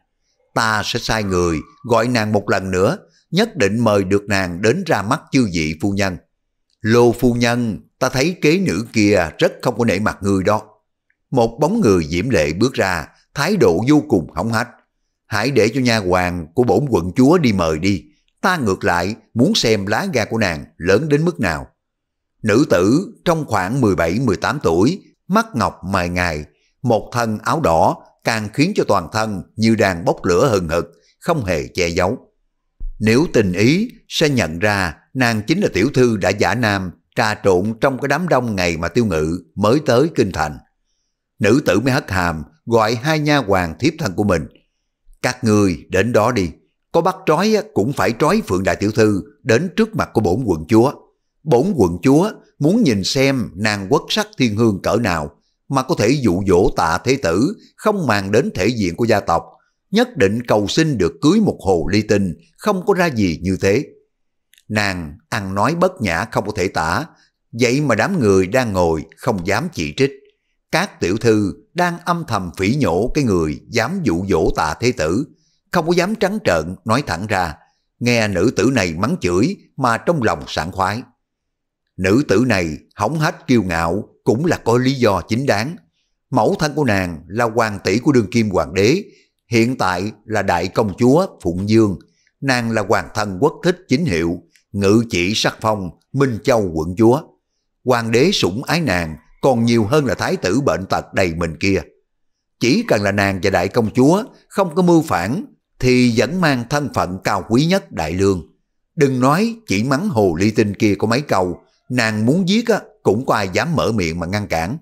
S1: Ta sẽ sai người, gọi nàng một lần nữa, nhất định mời được nàng đến ra mắt chư vị phu nhân. Lô phu nhân, ta thấy kế nữ kia rất không có nể mặt người đó. Một bóng người diễm lệ bước ra, thái độ vô cùng hỏng hách. Hãy để cho nha hoàng của bổn quận chúa đi mời đi. Ta ngược lại muốn xem lá gan của nàng lớn đến mức nào. Nữ tử trong khoảng 17-18 tuổi, mắt ngọc mài ngài, một thân áo đỏ càng khiến cho toàn thân như đang bốc lửa hừng hực, không hề che giấu. Nếu tình ý sẽ nhận ra nàng chính là tiểu thư đã giả nam trà trộn trong cái đám đông ngày mà tiêu ngự mới tới kinh thành. Nữ tử mới hất hàm gọi hai nha hoàng thiếp thân của mình. Các người đến đó đi, có bắt trói cũng phải trói Phượng Đại Tiểu Thư đến trước mặt của bổn quận chúa. Bổn quận chúa muốn nhìn xem nàng quất sắc thiên hương cỡ nào mà có thể dụ dỗ tạ thế tử không màng đến thể diện của gia tộc, nhất định cầu xin được cưới một hồ ly tinh, không có ra gì như thế. Nàng ăn nói bất nhã không có thể tả, vậy mà đám người đang ngồi không dám chỉ trích. Các tiểu thư đang âm thầm phỉ nhổ cái người dám dụ dỗ tạ thế tử, không có dám trắng trợn nói thẳng ra, nghe nữ tử này mắng chửi mà trong lòng sảng khoái. Nữ tử này hỏng hách kiêu ngạo cũng là có lý do chính đáng. Mẫu thân của nàng là hoàng tỷ của đương kim hoàng đế, hiện tại là đại công chúa Phụng Dương. Nàng là hoàng thân quốc thích chính hiệu, ngự chỉ sắc phong, Minh Châu quận chúa. Hoàng đế sủng ái nàng còn nhiều hơn là thái tử bệnh tật đầy mình kia. Chỉ cần là nàng và đại công chúa không có mưu phản thì vẫn mang thân phận cao quý nhất đại lương. Đừng nói chỉ mắng hồ ly tinh kia có mấy câu, nàng muốn giết á, cũng có ai dám mở miệng mà ngăn cản.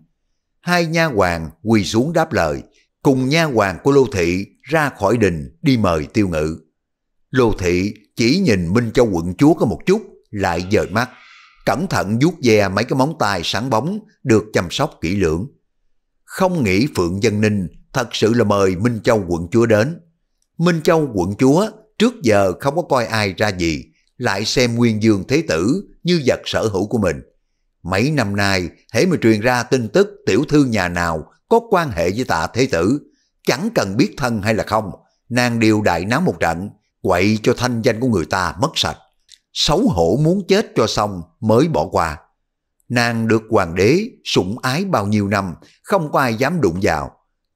S1: Hai nha hoàng quỳ xuống đáp lời, cùng nha hoàng của Lô Thị ra khỏi đình đi mời tiêu ngự. Lô Thị chỉ nhìn Minh Châu quận chúa có một chút, lại dời mắt, cẩn thận vuốt ve mấy cái móng tay sáng bóng được chăm sóc kỹ lưỡng. Không nghĩ Phượng Dân Ninh thật sự là mời Minh Châu quận chúa đến. Minh Châu quận chúa trước giờ không có coi ai ra gì, lại xem Nguyên Dương Thế Tử như vật sở hữu của mình. Mấy năm nay, hễ mà truyền ra tin tức tiểu thư nhà nào có quan hệ với tạ Thế Tử, chẳng cần biết thân hay là không, nàng đều đại náo một trận, quậy cho thanh danh của người ta mất sạch. Xấu hổ muốn chết cho xong mới bỏ qua. Nàng được hoàng đế sủng ái bao nhiêu năm, không có ai dám đụng vào.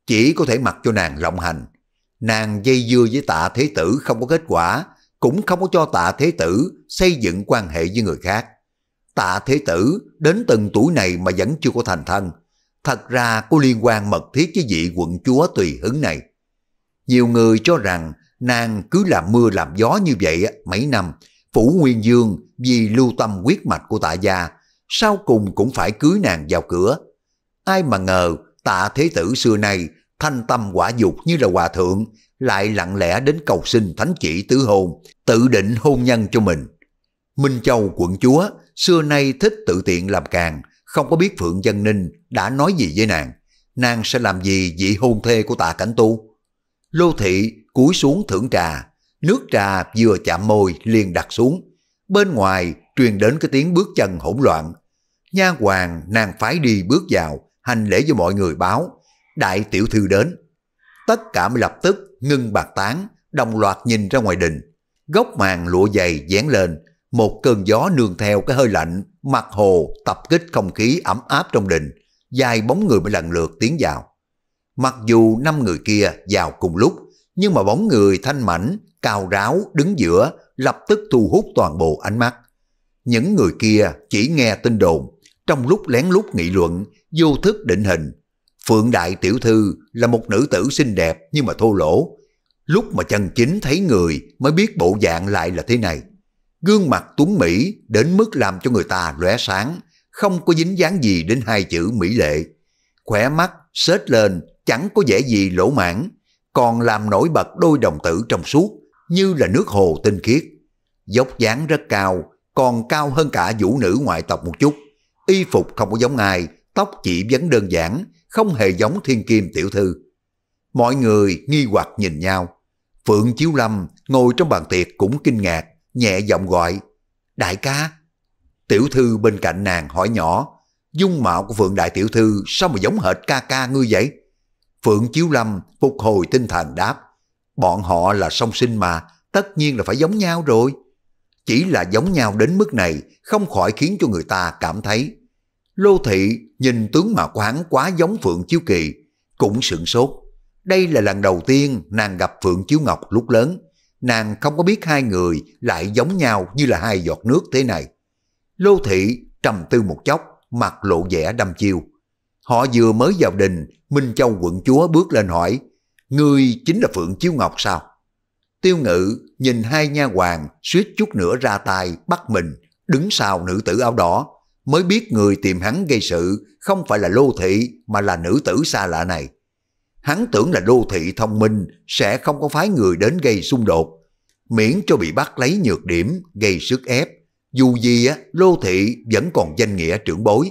S1: Chỉ có thể mặc cho nàng lộng hành. Nàng dây dưa với tạ thế tử không có kết quả, cũng không có cho tạ thế tử xây dựng quan hệ với người khác. Tạ thế tử đến từng tuổi này mà vẫn chưa có thành thân. Thật ra có liên quan mật thiết với vị quận chúa tùy hứng này. Nhiều người cho rằng nàng cứ làm mưa làm gió như vậy mấy năm, Phủ Nguyên Dương vì lưu tâm quyết mạch của tạ gia, sau cùng cũng phải cưới nàng vào cửa. Ai mà ngờ tạ thế tử xưa nay thanh tâm quả dục như là hòa thượng, lại lặng lẽ đến cầu xin thánh chỉ tứ hôn, tự định hôn nhân cho mình. Minh Châu quận chúa xưa nay thích tự tiện làm càng, không có biết Phượng Dân Ninh đã nói gì với nàng. Nàng sẽ làm gì vị hôn thê của tạ cảnh tu? Lô thị cúi xuống thưởng trà, nước trà vừa chạm môi liền đặt xuống. Bên ngoài truyền đến cái tiếng bước chân hỗn loạn. Nha hoàng nàng phái đi bước vào, hành lễ cho mọi người báo. Đại tiểu thư đến. Tất cả mới lập tức ngưng bạc tán, đồng loạt nhìn ra ngoài đình. Góc màn lụa dày dán lên, một cơn gió nương theo cái hơi lạnh, mặt hồ tập kích không khí ấm áp trong đình, dài bóng người mới lần lượt tiến vào. Mặc dù năm người kia vào cùng lúc, nhưng mà bóng người thanh mảnh cao ráo đứng giữa, lập tức thu hút toàn bộ ánh mắt. Những người kia chỉ nghe tin đồn, trong lúc lén lút nghị luận, vô thức định hình. Phượng Đại Tiểu Thư là một nữ tử xinh đẹp nhưng mà thô lỗ. Lúc mà chân chính thấy người mới biết bộ dạng lại là thế này. Gương mặt tuấn Mỹ đến mức làm cho người ta lóe sáng, không có dính dáng gì đến hai chữ mỹ lệ. Khỏe mắt, xết lên, chẳng có vẻ gì lỗ mãn, còn làm nổi bật đôi đồng tử trong suốt, như là nước hồ tinh khiết. Dốc dáng rất cao, còn cao hơn cả vũ nữ ngoại tộc một chút. Y phục không có giống ai, tóc chỉ vấn đơn giản, không hề giống thiên kim tiểu thư. Mọi người nghi hoặc nhìn nhau. Phượng Chiếu Lâm ngồi trong bàn tiệc cũng kinh ngạc, nhẹ giọng gọi. Đại ca! Tiểu thư bên cạnh nàng hỏi nhỏ, dung mạo của Phượng Đại Tiểu Thư sao mà giống hệt ca ca ngươi vậy? Phượng Chiếu Lâm phục hồi tinh thần đáp, bọn họ là song sinh mà, tất nhiên là phải giống nhau rồi. Chỉ là giống nhau đến mức này không khỏi khiến cho người ta cảm thấy. Lô thị nhìn tướng mà quán quá giống Phượng Chiếu Kỳ, cũng sửng sốt. Đây là lần đầu tiên nàng gặp Phượng Chiếu Ngọc lúc lớn. Nàng không có biết hai người lại giống nhau như là hai giọt nước thế này. Lô thị trầm tư một chốc, mặt lộ vẻ đăm chiêu. Họ vừa mới vào đình, Minh Châu quận chúa bước lên hỏi, Ngươi chính là Phượng Chiếu Ngọc sao? Tiêu ngự nhìn hai nha hoàng suýt chút nữa ra tay bắt mình, đứng sau nữ tử áo đỏ, mới biết người tìm hắn gây sự không phải là lô thị mà là nữ tử xa lạ này. Hắn tưởng là lô thị thông minh sẽ không có phái người đến gây xung đột, miễn cho bị bắt lấy nhược điểm gây sức ép. Dù gì á, lô thị vẫn còn danh nghĩa trưởng bối.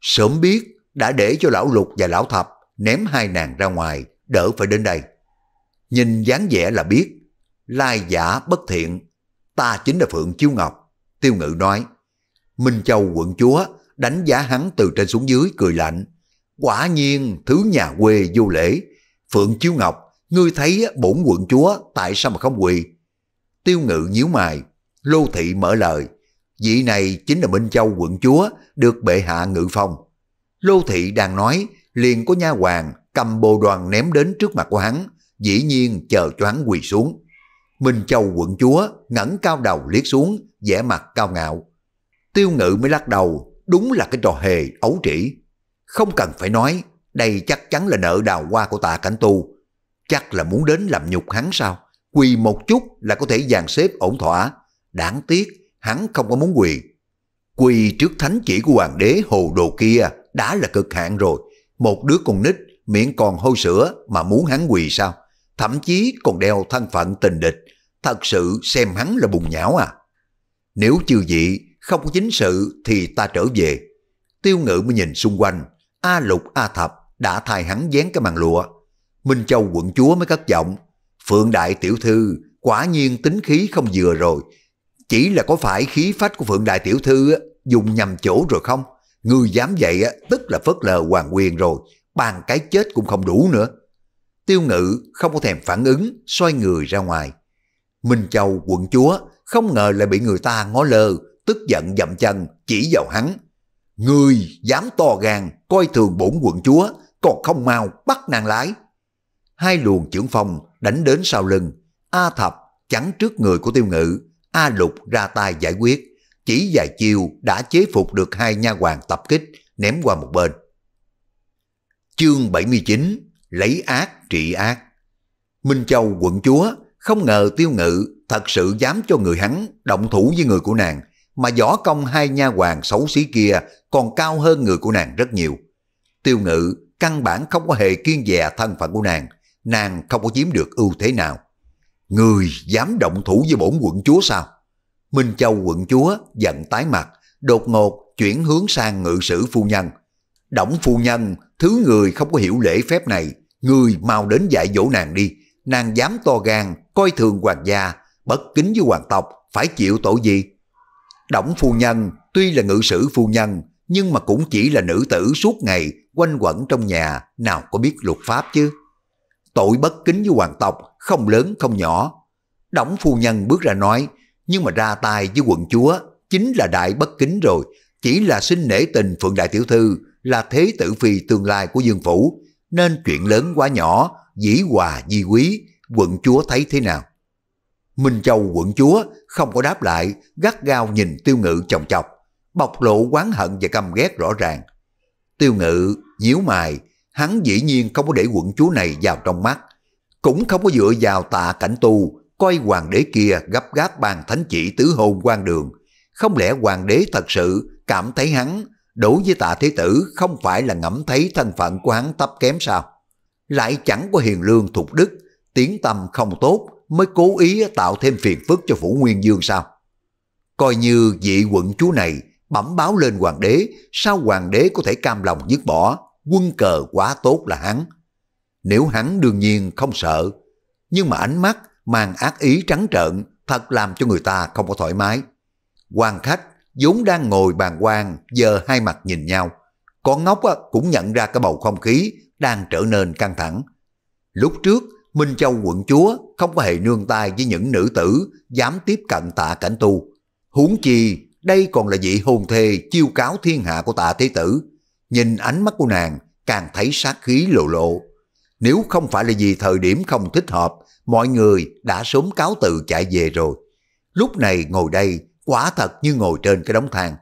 S1: Sớm biết đã để cho lão lục và lão thập ném hai nàng ra ngoài, đỡ phải đến đây. Nhìn dáng vẻ là biết, lai giả bất thiện, ta chính là Phượng Chiêu Ngọc. Tiêu ngự nói, Minh Châu quận chúa đánh giá hắn từ trên xuống dưới cười lạnh. Quả nhiên thứ nhà quê vô lễ. Phượng Chiếu Ngọc, ngươi thấy bổn quận chúa tại sao mà không quỳ? Tiêu ngự nhíu mày, Lô Thị mở lời. Vị này chính là Minh Châu quận chúa được bệ hạ ngự phong. Lô Thị đang nói, liền có nha hoàng cầm bồ đoàn ném đến trước mặt của hắn, dĩ nhiên chờ cho hắn quỳ xuống. Minh Châu quận chúa ngẩng cao đầu liếc xuống, vẻ mặt cao ngạo. Tiêu ngự mới lắc đầu, đúng là cái trò hề ấu trĩ. Không cần phải nói, đây chắc chắn là nợ đào hoa của tạ cảnh tu. Chắc là muốn đến làm nhục hắn sao? Quỳ một chút là có thể dàn xếp ổn thỏa. Đáng tiếc, hắn không có muốn quỳ. Quỳ trước thánh chỉ của hoàng đế hồ đồ kia đã là cực hạn rồi. Một đứa con nít miệng còn hôi sữa mà muốn hắn quỳ sao? Thậm chí còn đeo thân phận tình địch. Thật sự xem hắn là bùng nhão à? Nếu chư vị không có chính sự thì ta trở về. Tiêu ngự mới nhìn xung quanh, A Lục A Thập đã thay hắn dán cái màn lụa. Minh Châu quận chúa mới cất giọng, Phượng Đại Tiểu Thư quả nhiên tính khí không vừa rồi. Chỉ là có phải khí phách của Phượng Đại Tiểu Thư dùng nhầm chỗ rồi không? Người dám vậy tức là phớt lờ hoàng quyền rồi, bàn cái chết cũng không đủ nữa. Tiêu ngự không có thèm phản ứng, xoay người ra ngoài. Minh Châu quận chúa không ngờ lại bị người ta ngó lơ, tức giận dậm chân, chỉ vào hắn. Ngươi dám to gan, coi thường bổn quận chúa, còn không mau bắt nàng lái. Hai luồng trưởng phong đánh đến sau lưng, A Thập chắn trước người của tiêu ngự, A Lục ra tay giải quyết, chỉ vài chiều đã chế phục được hai nha hoàng tập kích, ném qua một bên. Chương 79 Lấy ác trị ác Minh Châu quận chúa không ngờ tiêu ngự thật sự dám cho người hắn động thủ với người của nàng, mà võ công hai nha hoàng xấu xí kia còn cao hơn người của nàng rất nhiều. Tiêu ngự căn bản không có hề kiên dè thân phận của nàng, nàng không có chiếm được ưu thế nào. Người dám động thủ với bổn quận chúa sao? Minh Châu quận chúa giận tái mặt, đột ngột chuyển hướng sang ngự sử phu nhân. Động phu nhân, thứ người không có hiểu lễ phép này, người mau đến dạy dỗ nàng đi. Nàng dám to gan, coi thường hoàng gia, bất kính với hoàng tộc, phải chịu tội gì? Đổng phu nhân tuy là ngự sử phu nhân, nhưng mà cũng chỉ là nữ tử suốt ngày quanh quẩn trong nhà, nào có biết luật pháp chứ. Tội bất kính với hoàng tộc, không lớn không nhỏ. Đổng phu nhân bước ra nói, nhưng mà ra tay với quận chúa, chính là đại bất kính rồi, chỉ là xin nể tình Phượng Đại Tiểu Thư, là thế tử phi tương lai của Dương Phủ, nên chuyện lớn quá nhỏ, dĩ hòa di quý, quận chúa thấy thế nào? Minh Châu quận chúa không có đáp lại, gắt gao nhìn tiêu ngự chồng chọc, bộc lộ quán hận và căm ghét rõ ràng. Tiêu ngự nhíu mày, hắn dĩ nhiên không có để quận chúa này vào trong mắt, cũng không có dựa vào tạ cảnh tu, coi hoàng đế kia gấp gáp bàn thánh chỉ tứ hôn quan đường. Không lẽ hoàng đế thật sự cảm thấy hắn đối với tạ thế tử không phải là ngẫm thấy thân phận của hắn thấp kém sao? Lại chẳng có hiền lương thục đức, tiếng tâm không tốt mới cố ý tạo thêm phiền phức cho Phủ Nguyên Dương sao? Coi như vị quận chúa này bẩm báo lên hoàng đế, sao hoàng đế có thể cam lòng dứt bỏ, quân cờ quá tốt là hắn. Nếu hắn đương nhiên không sợ, nhưng mà ánh mắt mang ác ý trắng trợn thật làm cho người ta không có thoải mái. quan khách vốn đang ngồi bàn quan giờ hai mặt nhìn nhau. Con ngốc cũng nhận ra cái bầu không khí đang trở nên căng thẳng. Lúc trước, Minh Châu quận chúa không có hề nương tay với những nữ tử dám tiếp cận tạ cảnh tu. Huống chi, đây còn là vị hôn thê chiêu cáo thiên hạ của tạ thế tử. Nhìn ánh mắt của nàng càng thấy sát khí lộ lộ. Nếu không phải là vì thời điểm không thích hợp, mọi người đã sớm cáo từ chạy về rồi. Lúc này ngồi đây, quả thật như ngồi trên cái đống than.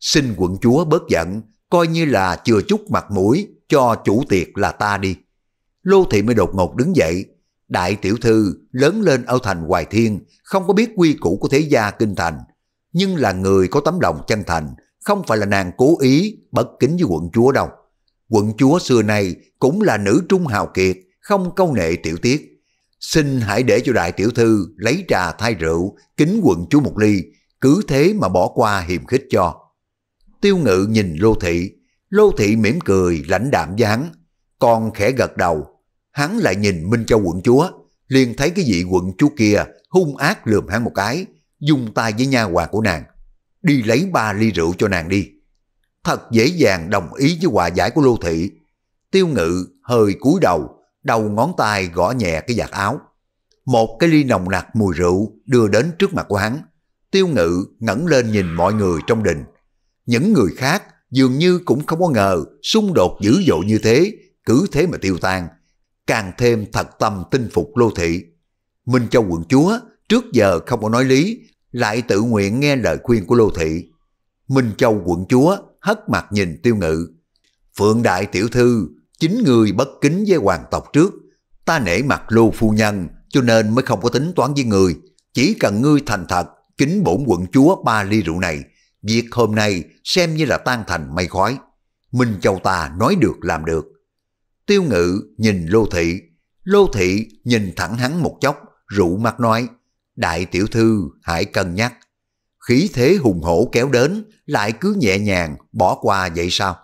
S1: Xin quận chúa bớt giận, coi như là chừa chút mặt mũi cho chủ tiệc là ta đi. Lô thị mới đột ngột đứng dậy. Đại tiểu thư lớn lên ở thành Hoài Thiên, không có biết quy củ của thế gia kinh thành, nhưng là người có tấm lòng chân thành, không phải là nàng cố ý bất kính với quận chúa đâu. Quận chúa xưa nay cũng là nữ trung hào kiệt, không câu nệ tiểu tiết. Xin hãy để cho đại tiểu thư lấy trà thay rượu, kính quận chúa một ly, cứ thế mà bỏ qua hiềm khích cho. Tiêu ngự nhìn Lô Thị, Lô Thị mỉm cười lãnh đạm dáng, còn khẽ gật đầu. Hắn lại nhìn Minh Châu quận chúa, liền thấy cái vị quận chúa kia hung ác lườm hắn một cái, dùng tay với nha hoàng của nàng. Đi lấy ba ly rượu cho nàng đi. Thật dễ dàng đồng ý với hòa giải của Lô Thị. Tiêu ngự hơi cúi đầu, đầu ngón tay gõ nhẹ cái giặt áo. Một cái ly nồng nặc mùi rượu đưa đến trước mặt của hắn. Tiêu ngự ngẩng lên nhìn mọi người trong đình. Những người khác dường như cũng không có ngờ xung đột dữ dội như thế, cứ thế mà tiêu tan. Càng thêm thật tâm tinh phục Lô Thị. Minh Châu quận chúa trước giờ không có nói lý, lại tự nguyện nghe lời khuyên của Lô Thị. Minh Châu quận chúa hất mặt nhìn tiêu ngự. Phượng đại tiểu thư, chính người bất kính với hoàng tộc trước. Ta nể mặt Lô phu nhân, cho nên mới không có tính toán với người. Chỉ cần ngươi thành thật, kính bổn quận chúa ba ly rượu này. Việc hôm nay xem như là tan thành mây khói. Minh Châu ta nói được làm được. Tiêu ngự nhìn Lô Thị. Lô Thị nhìn thẳng hắn một chốc, rụ mắt nói. Đại tiểu thư hãy cân nhắc. Khí thế hùng hổ kéo đến, lại cứ nhẹ nhàng bỏ qua vậy sao?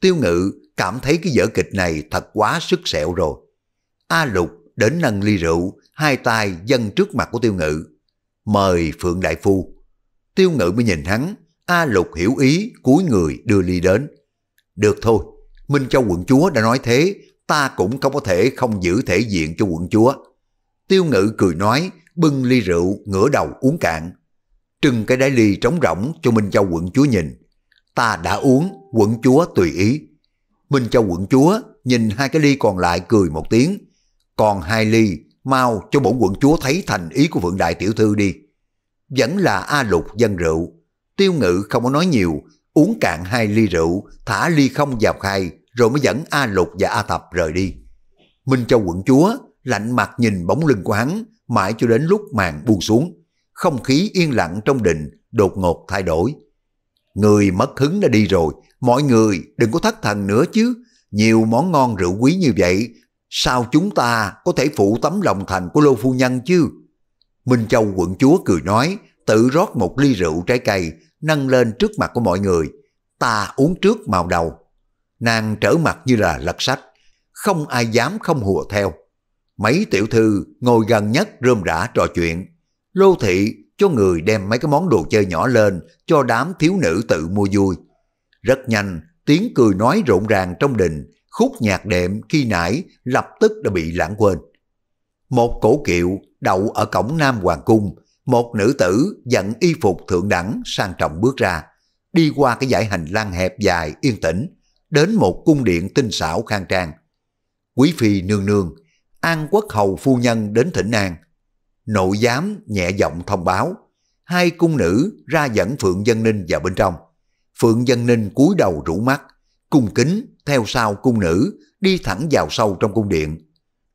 S1: Tiêu ngự cảm thấy cái vở kịch này thật quá sức sẹo rồi. A lục đến nâng ly rượu, hai tay dâng trước mặt của tiêu ngự. Mời Phượng Đại Phu. Tiêu ngự mới nhìn hắn, A lục hiểu ý, cúi người đưa ly đến. Được thôi, Minh Châu quận chúa đã nói thế, ta cũng không có thể không giữ thể diện cho quận chúa. Tiêu ngự cười nói, bưng ly rượu, ngửa đầu uống cạn. Trưng cái đáy ly trống rỗng cho Minh Châu quận chúa nhìn. Ta đã uống, quận chúa tùy ý. Minh Châu quận chúa nhìn hai cái ly còn lại cười một tiếng. Còn hai ly, mau cho bổn quận chúa thấy thành ý của vượng đại tiểu thư đi. Vẫn là A Lục dân rượu. Tiêu ngự không có nói nhiều, uống cạn hai ly rượu, thả ly không vào khai, rồi mới dẫn A Lục và A Tập rời đi. Minh Châu quận chúa lạnh mặt nhìn bóng lưng của hắn, mãi cho đến lúc màn buông xuống. Không khí yên lặng trong đình đột ngột thay đổi. Người mất hứng đã đi rồi, mọi người đừng có thất thần nữa chứ. Nhiều món ngon rượu quý như vậy, sao chúng ta có thể phụ tấm lòng thành của Lô Phu Nhân chứ? Minh Châu quận chúa cười nói, tự rót một ly rượu trái cây, nâng lên trước mặt của mọi người. Ta uống trước màu đầu. Nàng trở mặt như là lật sách, không ai dám không hùa theo. Mấy tiểu thư ngồi gần nhất rơm rã trò chuyện. Lô thị cho người đem mấy cái món đồ chơi nhỏ lên cho đám thiếu nữ tự mua vui. Rất nhanh, tiếng cười nói rộn ràng trong đình, khúc nhạc đệm khi nãy lập tức đã bị lãng quên. Một cổ kiệu đậu ở cổng Nam Hoàng Cung, một nữ tử dẫn y phục thượng đẳng sang trọng bước ra, đi qua cái dãy hành lang hẹp dài yên tĩnh, đến một cung điện tinh xảo khang trang. Quý phi nương nương, An Quốc Hầu phu nhân đến thỉnh an. Nội giám nhẹ giọng thông báo. Hai cung nữ ra dẫn Phượng Dân Ninh vào bên trong. Phượng Dân Ninh cúi đầu rủ mắt, cung kính theo sau cung nữ đi thẳng vào sâu trong cung điện.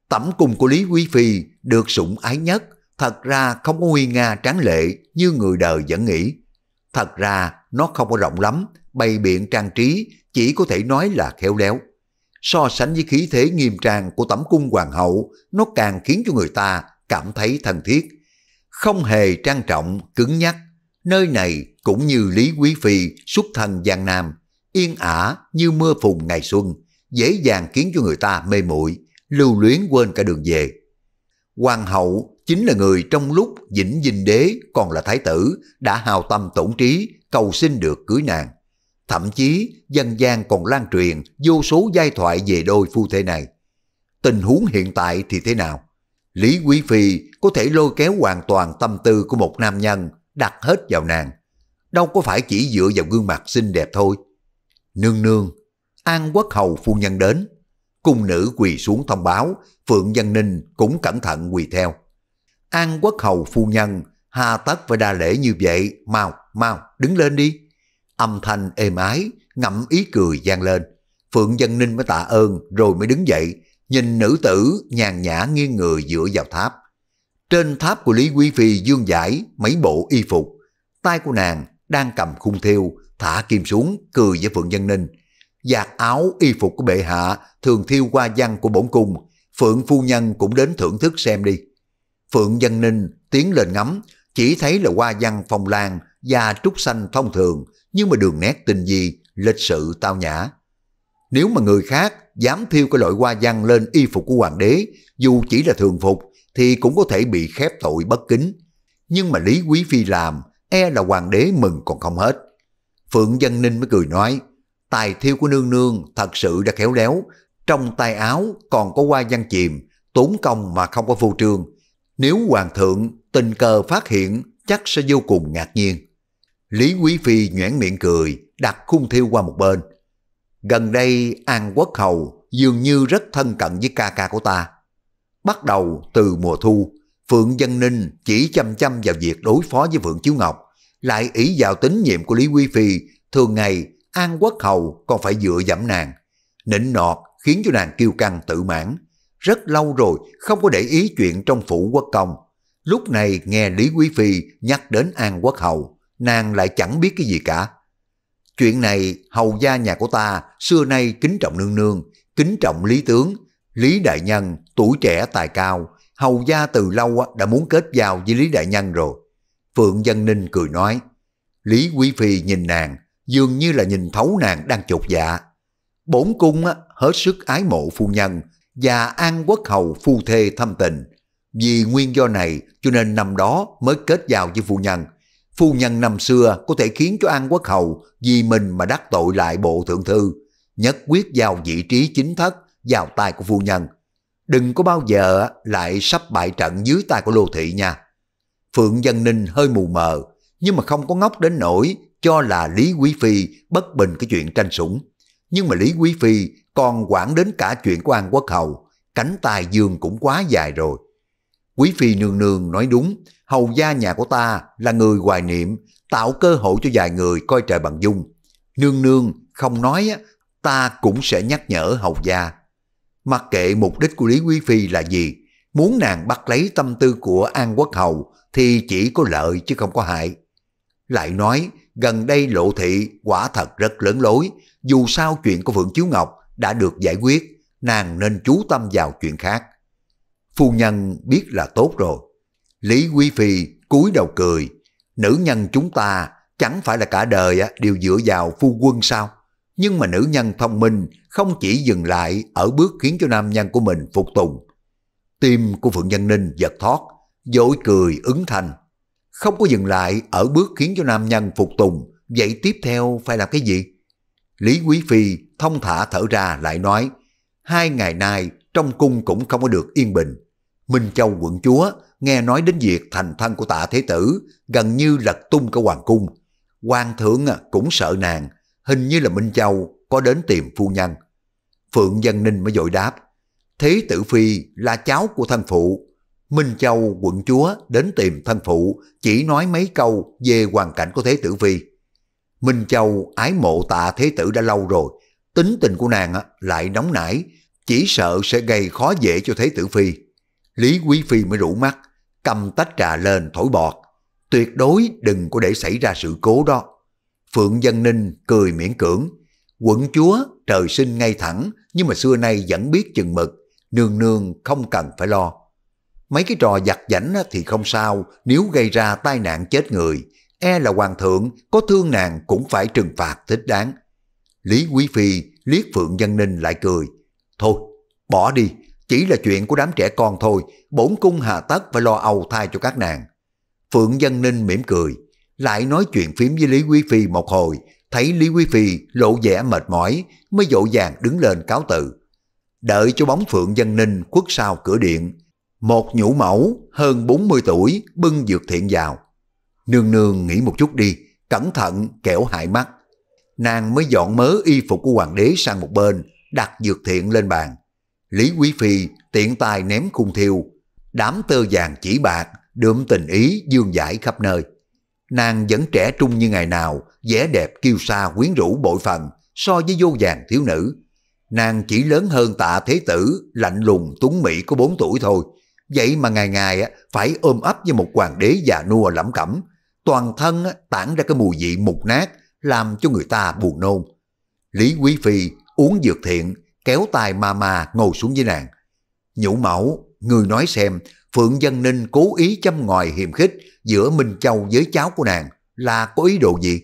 S1: Tẩm cung của Lý Quý Phi được sủng ái nhất, thật ra không uy nga tráng lệ như người đời vẫn nghĩ. Thật ra nó không có rộng lắm, bày biện trang trí chỉ có thể nói là khéo léo. So sánh với khí thế nghiêm trang của tấm cung hoàng hậu, nó càng khiến cho người ta cảm thấy thân thiết. Không hề trang trọng, cứng nhắc. Nơi này cũng như Lý Quý Phi xuất thân Giang Nam, yên ả như mưa phùn ngày xuân, dễ dàng khiến cho người ta mê muội lưu luyến quên cả đường về. Hoàng hậu chính là người trong lúc Vĩnh Dinh Đế còn là thái tử đã hào tâm tổn trí cầu xin được cưới nàng. Thậm chí dân gian còn lan truyền vô số giai thoại về đôi phu thế này. Tình huống hiện tại thì thế nào? Lý Quý Phi có thể lôi kéo hoàn toàn tâm tư của một nam nhân đặt hết vào nàng. Đâu có phải chỉ dựa vào gương mặt xinh đẹp thôi. Nương nương, An Quốc Hầu phu nhân đến. Cung nữ quỳ xuống thông báo, Phượng Văn Ninh cũng cẩn thận quỳ theo. An Quốc Hầu phu nhân, hà tất phải đa lễ như vậy, mau, mau, đứng lên đi. Âm thanh êm ái, ngậm ý cười gian lên. Phượng Dân Ninh mới tạ ơn rồi mới đứng dậy, nhìn nữ tử nhàn nhã nghiêng người dựa vào tháp. Trên tháp của Lý Quý Phi dương giải mấy bộ y phục, tay của nàng đang cầm khung thiêu, thả kim xuống, cười với Phượng Dân Ninh. Giặt áo y phục của bệ hạ thường thiêu qua văn của bổn cung, Phượng Phu Nhân cũng đến thưởng thức xem đi. Phượng Dân Ninh tiến lên ngắm, chỉ thấy là hoa văn phong lan và trúc xanh thông thường, nhưng mà đường nét tình gì, lịch sự tao nhã. Nếu mà người khác dám thiêu cái loại hoa văn lên y phục của hoàng đế, dù chỉ là thường phục, thì cũng có thể bị khép tội bất kính. Nhưng mà Lý Quý Phi làm, e là hoàng đế mừng còn không hết. Phượng Dân Ninh mới cười nói, tài thiêu của nương nương thật sự đã khéo léo, trong tay áo còn có hoa văn chìm, tốn công mà không có phô trương. Nếu hoàng thượng tình cờ phát hiện chắc sẽ vô cùng ngạc nhiên. Lý Quý Phi nhoẻn miệng cười, đặt khung thiêu qua một bên. Gần đây An Quốc Hầu dường như rất thân cận với ca ca của ta. Bắt đầu từ mùa thu, Phượng Dân Ninh chỉ chăm chăm vào việc đối phó với Phượng Chiếu Ngọc, lại ý vào tín nhiệm của Lý Quý Phi, thường ngày An Quốc Hầu còn phải dựa dẫm nàng. Nịnh nọt khiến cho nàng kiêu căng tự mãn. Rất lâu rồi không có để ý chuyện trong phủ quốc công. Lúc này nghe Lý Quý Phi nhắc đến An Quốc Hầu, nàng lại chẳng biết cái gì cả. Chuyện này hầu gia nhà của ta xưa nay kính trọng nương nương, kính trọng lý tướng, Lý Đại Nhân tuổi trẻ tài cao, hầu gia từ lâu đã muốn kết giao với Lý Đại Nhân rồi. Phượng Dân Ninh cười nói, Lý Quý Phi nhìn nàng, dường như là nhìn thấu nàng đang chột dạ. Bốn cung hết sức ái mộ phu nhân và an quốc hầu phu thê thâm tình. Vì nguyên do này cho nên năm đó mới kết giao với phu nhân. Phu nhân năm xưa có thể khiến cho An Quốc Hầu vì mình mà đắc tội lại bộ thượng thư, nhất quyết giao vị trí chính thất vào tay của phu nhân. Đừng có bao giờ lại sắp bại trận dưới tay của Lô Thị nha. Phượng Dân Ninh hơi mù mờ, nhưng mà không có ngốc đến nỗi cho là Lý Quý Phi bất bình cái chuyện tranh sủng. Nhưng mà Lý Quý Phi còn quản đến cả chuyện của An Quốc Hầu, cánh tài dương cũng quá dài rồi. Quý Phi nương nương nói đúng, hầu gia nhà của ta là người hoài niệm, tạo cơ hội cho vài người coi trời bằng dung. Nương nương không nói, ta cũng sẽ nhắc nhở hầu gia. Mặc kệ mục đích của Lý Quý Phi là gì, muốn nàng bắt lấy tâm tư của An Quốc Hầu thì chỉ có lợi chứ không có hại. Lại nói, gần đây lộ thị quả thật rất lớn lối, dù sao chuyện của Phượng Chiếu Ngọc đã được giải quyết, nàng nên chú tâm vào chuyện khác. Phu nhân biết là tốt rồi. Lý Quý Phi cúi đầu cười, nữ nhân chúng ta chẳng phải là cả đời đều dựa vào phu quân sao? Nhưng mà nữ nhân thông minh không chỉ dừng lại ở bước khiến cho nam nhân của mình phục tùng. Tim của Phượng Nhân Ninh giật thoát, dối cười ứng thành. Không có dừng lại ở bước khiến cho nam nhân phục tùng, vậy tiếp theo phải làm cái gì? Lý Quý Phi thông thả thở ra lại nói, hai ngày nay trong cung cũng không có được yên bình. Minh Châu quận chúa nghe nói đến việc thành thân của tạ thế tử gần như lật tung cả hoàng cung. Hoàng thượng à, cũng sợ nàng, hình như là Minh Châu có đến tìm phu nhân. Phượng Dân Ninh mới dội đáp, Thế tử Phi là cháu của thân phụ, Minh Châu quận chúa đến tìm thân phụ, chỉ nói mấy câu về hoàn cảnh của Thế Tử Phi. Minh Châu ái mộ tạ Thế Tử đã lâu rồi, tính tình của nàng lại nóng nảy, chỉ sợ sẽ gây khó dễ cho Thế Tử Phi. Lý Quý Phi mới rủ mắt, cầm tách trà lên thổi bọt. Tuyệt đối đừng có để xảy ra sự cố đó. Phượng Dân Ninh cười miễn cưỡng. Quận chúa trời sinh ngay thẳng nhưng mà xưa nay vẫn biết chừng mực. Nương nương không cần phải lo. Mấy cái trò giặt giảnh thì không sao nếu gây ra tai nạn chết người. E là hoàng thượng có thương nàng cũng phải trừng phạt thích đáng. Lý Quý Phi liếc Phượng Dân Ninh lại cười. Thôi, bỏ đi, chỉ là chuyện của đám trẻ con thôi, bổn cung hà tất phải lo âu thai cho các nàng. Phượng Dân Ninh mỉm cười, lại nói chuyện phím với Lý Quý Phi một hồi, thấy Lý Quý Phi lộ vẻ mệt mỏi, mới dỗ dàng đứng lên cáo từ. Đợi cho bóng Phượng Dân Ninh khuất sau cửa điện, một nhũ mẫu hơn 40 tuổi bưng dược thiện vào. Nương nương nghĩ một chút đi, cẩn thận kẻo hại mắt. Nàng mới dọn mớ y phục của hoàng đế sang một bên, đặt dược thiện lên bàn. Lý Quý Phi tiện tay ném khung thiêu, đám tơ vàng chỉ bạc, đượm tình ý dương giải khắp nơi. Nàng vẫn trẻ trung như ngày nào, vẻ đẹp kiêu sa quyến rũ bội phần so với vô vàng thiếu nữ. Nàng chỉ lớn hơn tạ thế tử, lạnh lùng tuấn mỹ có 4 tuổi thôi. Vậy mà ngày ngày phải ôm ấp với một hoàng đế già nua lẩm cẩm. Toàn thân tản ra cái mùi vị mục nát, làm cho người ta buồn nôn. Lý Quý Phi uống dược thiện, kéo tay ma ma ngồi xuống với nàng. Nhũ mẫu, người nói xem, Phượng Dân Ninh cố ý châm ngòi hiềm khích giữa Minh Châu với cháu của nàng là có ý đồ gì?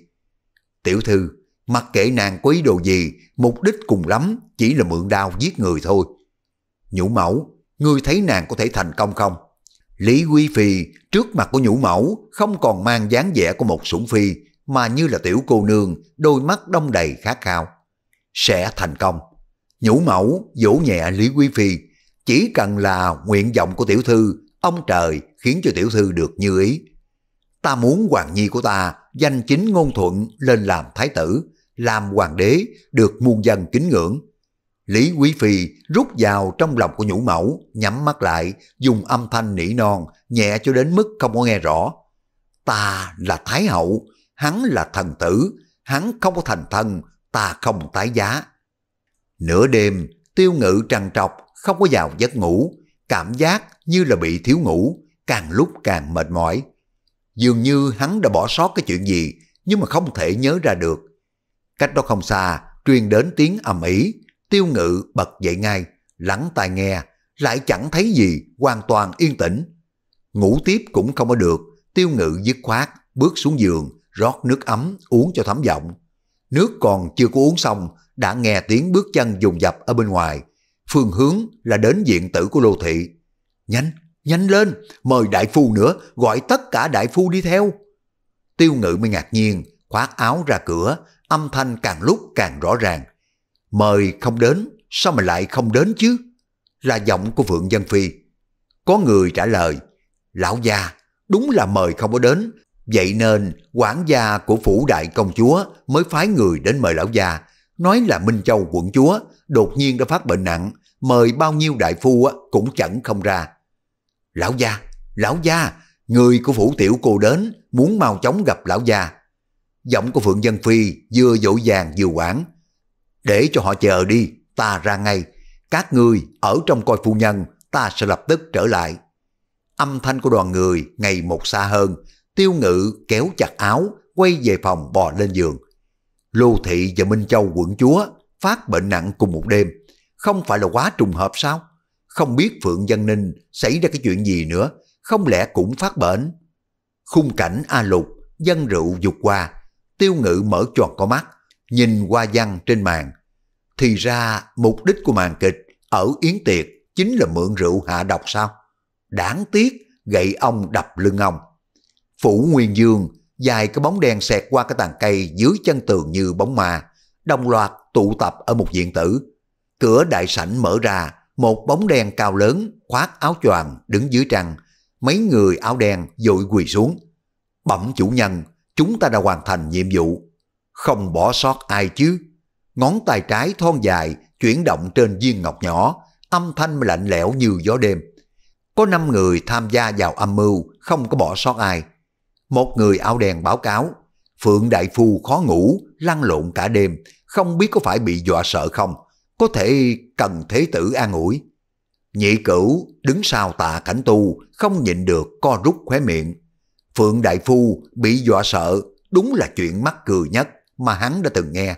S1: Tiểu thư, mặc kệ nàng có ý đồ gì, mục đích cùng lắm chỉ là mượn đao giết người thôi. Nhũ mẫu, ngươi thấy nàng có thể thành công không? Lý Quý Phi trước mặt của nhũ mẫu không còn mang dáng vẻ của một sủng phi mà như là tiểu cô nương, đôi mắt đông đầy khát khao. Sẽ thành công. Nhũ mẫu vỗ nhẹ Lý Quý Phi, chỉ cần là nguyện vọng của tiểu thư, ông trời khiến cho tiểu thư được như ý. Ta muốn hoàng nhi của ta danh chính ngôn thuận lên làm thái tử, làm hoàng đế được muôn dân kính ngưỡng. Lý Quý Phi rút vào trong lòng của nhũ mẫu, nhắm mắt lại, dùng âm thanh nỉ non, nhẹ cho đến mức không có nghe rõ. Ta là Thái Hậu, hắn là thần tử, hắn không có thành thân, ta không tái giá. Nửa đêm, tiêu ngự trằn trọc, không có vào giấc ngủ, cảm giác như là bị thiếu ngủ, càng lúc càng mệt mỏi. Dường như hắn đã bỏ sót cái chuyện gì, nhưng mà không thể nhớ ra được. Cách đó không xa, truyền đến tiếng ầm ĩ, tiêu ngự bật dậy ngay, lắng tai nghe, lại chẳng thấy gì, hoàn toàn yên tĩnh. Ngủ tiếp cũng không có được, tiêu ngự dứt khoát, bước xuống giường, rót nước ấm uống cho thấm giọng. Nước còn chưa có uống xong, đã nghe tiếng bước chân dùng dập ở bên ngoài. Phương hướng là đến diện tử của Lô Thị. Nhanh, nhanh lên, mời đại phu nữa, gọi tất cả đại phu đi theo. Tiêu ngự mới ngạc nhiên, khoác áo ra cửa, âm thanh càng lúc càng rõ ràng. Mời không đến, sao mà lại không đến chứ? Là giọng của Phượng Dân Phi. Có người trả lời, lão gia, đúng là mời không có đến, vậy nên quản gia của phủ đại công chúa mới phái người đến mời lão gia, nói là Minh Châu quận chúa đột nhiên đã phát bệnh nặng, mời bao nhiêu đại phu cũng chẳng không ra. Lão gia, lão gia, người của phủ tiểu cô đến, muốn mau chóng gặp lão gia. Giọng của Phượng Dân Phi vừa dỗ dàng vừa quảng. Để cho họ chờ đi, ta ra ngay. Các người ở trong coi phu nhân, ta sẽ lập tức trở lại. Âm thanh của đoàn người ngày một xa hơn, tiêu ngự kéo chặt áo, quay về phòng bò lên giường. Lưu Thị và Minh Châu quận chúa phát bệnh nặng cùng một đêm, không phải là quá trùng hợp sao? Không biết Phượng Dân Ninh xảy ra cái chuyện gì nữa, không lẽ cũng phát bệnh? Khung cảnh A Lục, dân rượu dục qua, tiêu ngự mở tròn có mắt, nhìn qua văn trên màn. Thì ra mục đích của màn kịch ở Yến Tiệc chính là mượn rượu hạ độc sao? Đáng tiếc, gậy ông đập lưng ông. Phủ Nguyên Dương dài cái bóng đen xẹt qua cái tàn cây dưới chân tường như bóng ma, đồng loạt tụ tập ở một diện tử. Cửa đại sảnh mở ra, một bóng đen cao lớn, khoác áo choàng đứng dưới trăng, mấy người áo đen dội quỳ xuống. Bẩm chủ nhân, chúng ta đã hoàn thành nhiệm vụ. Không bỏ sót ai chứ. Ngón tay trái thon dài, chuyển động trên viên ngọc nhỏ, âm thanh lạnh lẽo như gió đêm. Có 5 người tham gia vào âm mưu, không có bỏ sót ai. Một người áo đen báo cáo, Phượng Đại Phu khó ngủ, lăn lộn cả đêm, không biết có phải bị dọa sợ không, có thể cần thế tử an ủi. Nhị cửu đứng sau tạ cảnh tu, không nhịn được co rút khóe miệng. Phượng Đại Phu bị dọa sợ, đúng là chuyện mắc cười nhất mà hắn đã từng nghe.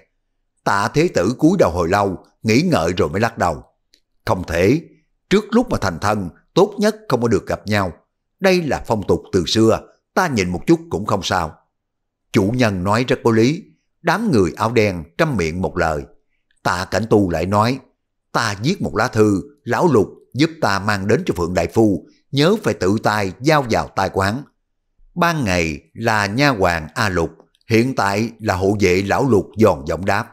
S1: Tạ thế tử cúi đầu hồi lâu, nghĩ ngợi rồi mới lắc đầu. Không thể, trước lúc mà thành thân, tốt nhất không có được gặp nhau. Đây là phong tục từ xưa, ta nhìn một chút cũng không sao. Chủ nhân nói rất có lý, đám người áo đen trăm miệng một lời. Tạ cảnh tu lại nói, ta viết một lá thư, lão lục giúp ta mang đến cho Phượng Đại Phu, nhớ phải tự tay giao vào tai quán. Ban ngày là nha hoàng A Lục, hiện tại là hộ vệ lão lục giòn giọng đáp.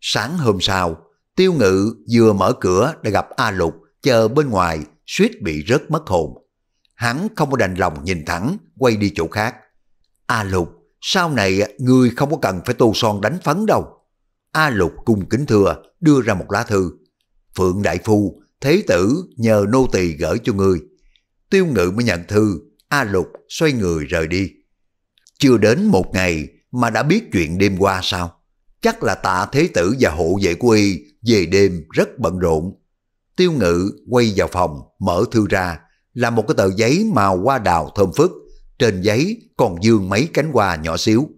S1: Sáng hôm sau, tiêu ngự vừa mở cửa đã gặp A Lục chờ bên ngoài, suýt bị rớt mất hồn. Hắn không có đành lòng nhìn thẳng, quay đi chỗ khác. A Lục, sau này ngươi không có cần phải tô son đánh phấn đâu. A Lục cung kính thừa đưa ra một lá thư. Phượng Đại Phu, Thế tử nhờ nô tỳ gửi cho ngươi. Tiêu ngự mới nhận thư, A Lục xoay người rời đi. Chưa đến một ngày mà đã biết chuyện đêm qua sao? Chắc là tạ thế tử và hộ vệ của y về đêm rất bận rộn. Tiêu ngự quay vào phòng, mở thư ra, là một cái tờ giấy màu hoa đào thơm phức. Trên giấy còn dương mấy cánh hoa nhỏ xíu.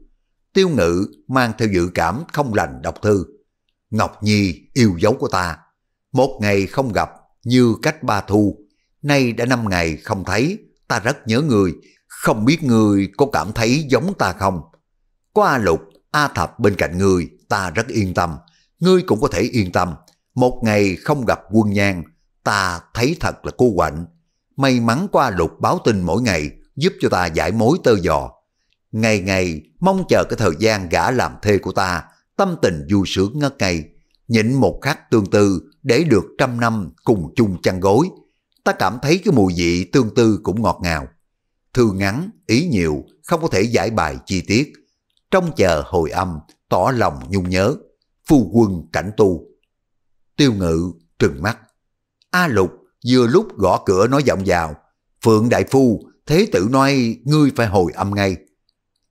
S1: Tiêu ngự mang theo dự cảm không lành đọc thư. Ngọc Nhi yêu dấu của ta. Một ngày không gặp như cách ba thu. Nay đã năm ngày không thấy, ta rất nhớ người. Không biết người có cảm thấy giống ta không? Có A Lục, A Thập bên cạnh người, ta rất yên tâm. Ngươi cũng có thể yên tâm. Một ngày không gặp quân nhan, ta thấy thật là cô quạnh. May mắn qua lục báo tin mỗi ngày, giúp cho ta giải mối tơ dò. Ngày ngày mong chờ cái thời gian gã làm thê của ta, tâm tình vui sướng ngất ngây. Nhịn một khắc tương tư để được trăm năm cùng chung chăn gối. Ta cảm thấy cái mùi vị tương tư cũng ngọt ngào. Thư ngắn, ý nhiều, không có thể giải bài chi tiết. Trong chờ hồi âm, tỏ lòng nhung nhớ. Phu quân cảnh tu. Tiêu ngự trừng mắt. A lục vừa lúc gõ cửa nói giọng vào. Phượng đại phu, thế tử nói ngươi phải hồi âm ngay.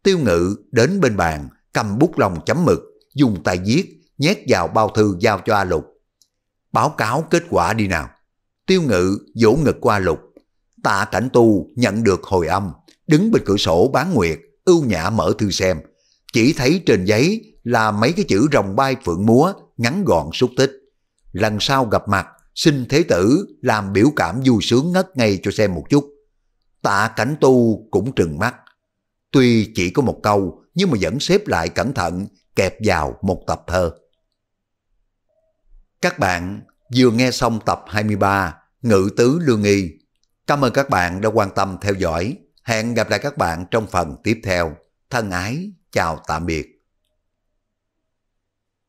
S1: Tiêu ngự đến bên bàn, cầm bút lông chấm mực, dùng tay viết, nhét vào bao thư giao cho A lục. Báo cáo kết quả đi nào. Tiêu ngự vỗ ngực qua lục. Tạ cảnh tu nhận được hồi âm, đứng bên cửa sổ bán nguyệt, ưu nhã mở thư xem. Chỉ thấy trên giấy là mấy cái chữ rồng bay phượng múa, ngắn gọn xúc tích. Lần sau gặp mặt, xin thế tử làm biểu cảm vui sướng ngất ngay cho xem một chút. Tạ cảnh tu cũng trừng mắt. Tuy chỉ có một câu, nhưng mà vẫn xếp lại cẩn thận, kẹp vào một tập thơ. Các bạn vừa nghe xong tập 23 Ngự Tứ Lương Nghi. Cảm ơn các bạn đã quan tâm theo dõi. Hẹn gặp lại các bạn trong phần tiếp theo. Thân ái, chào tạm biệt.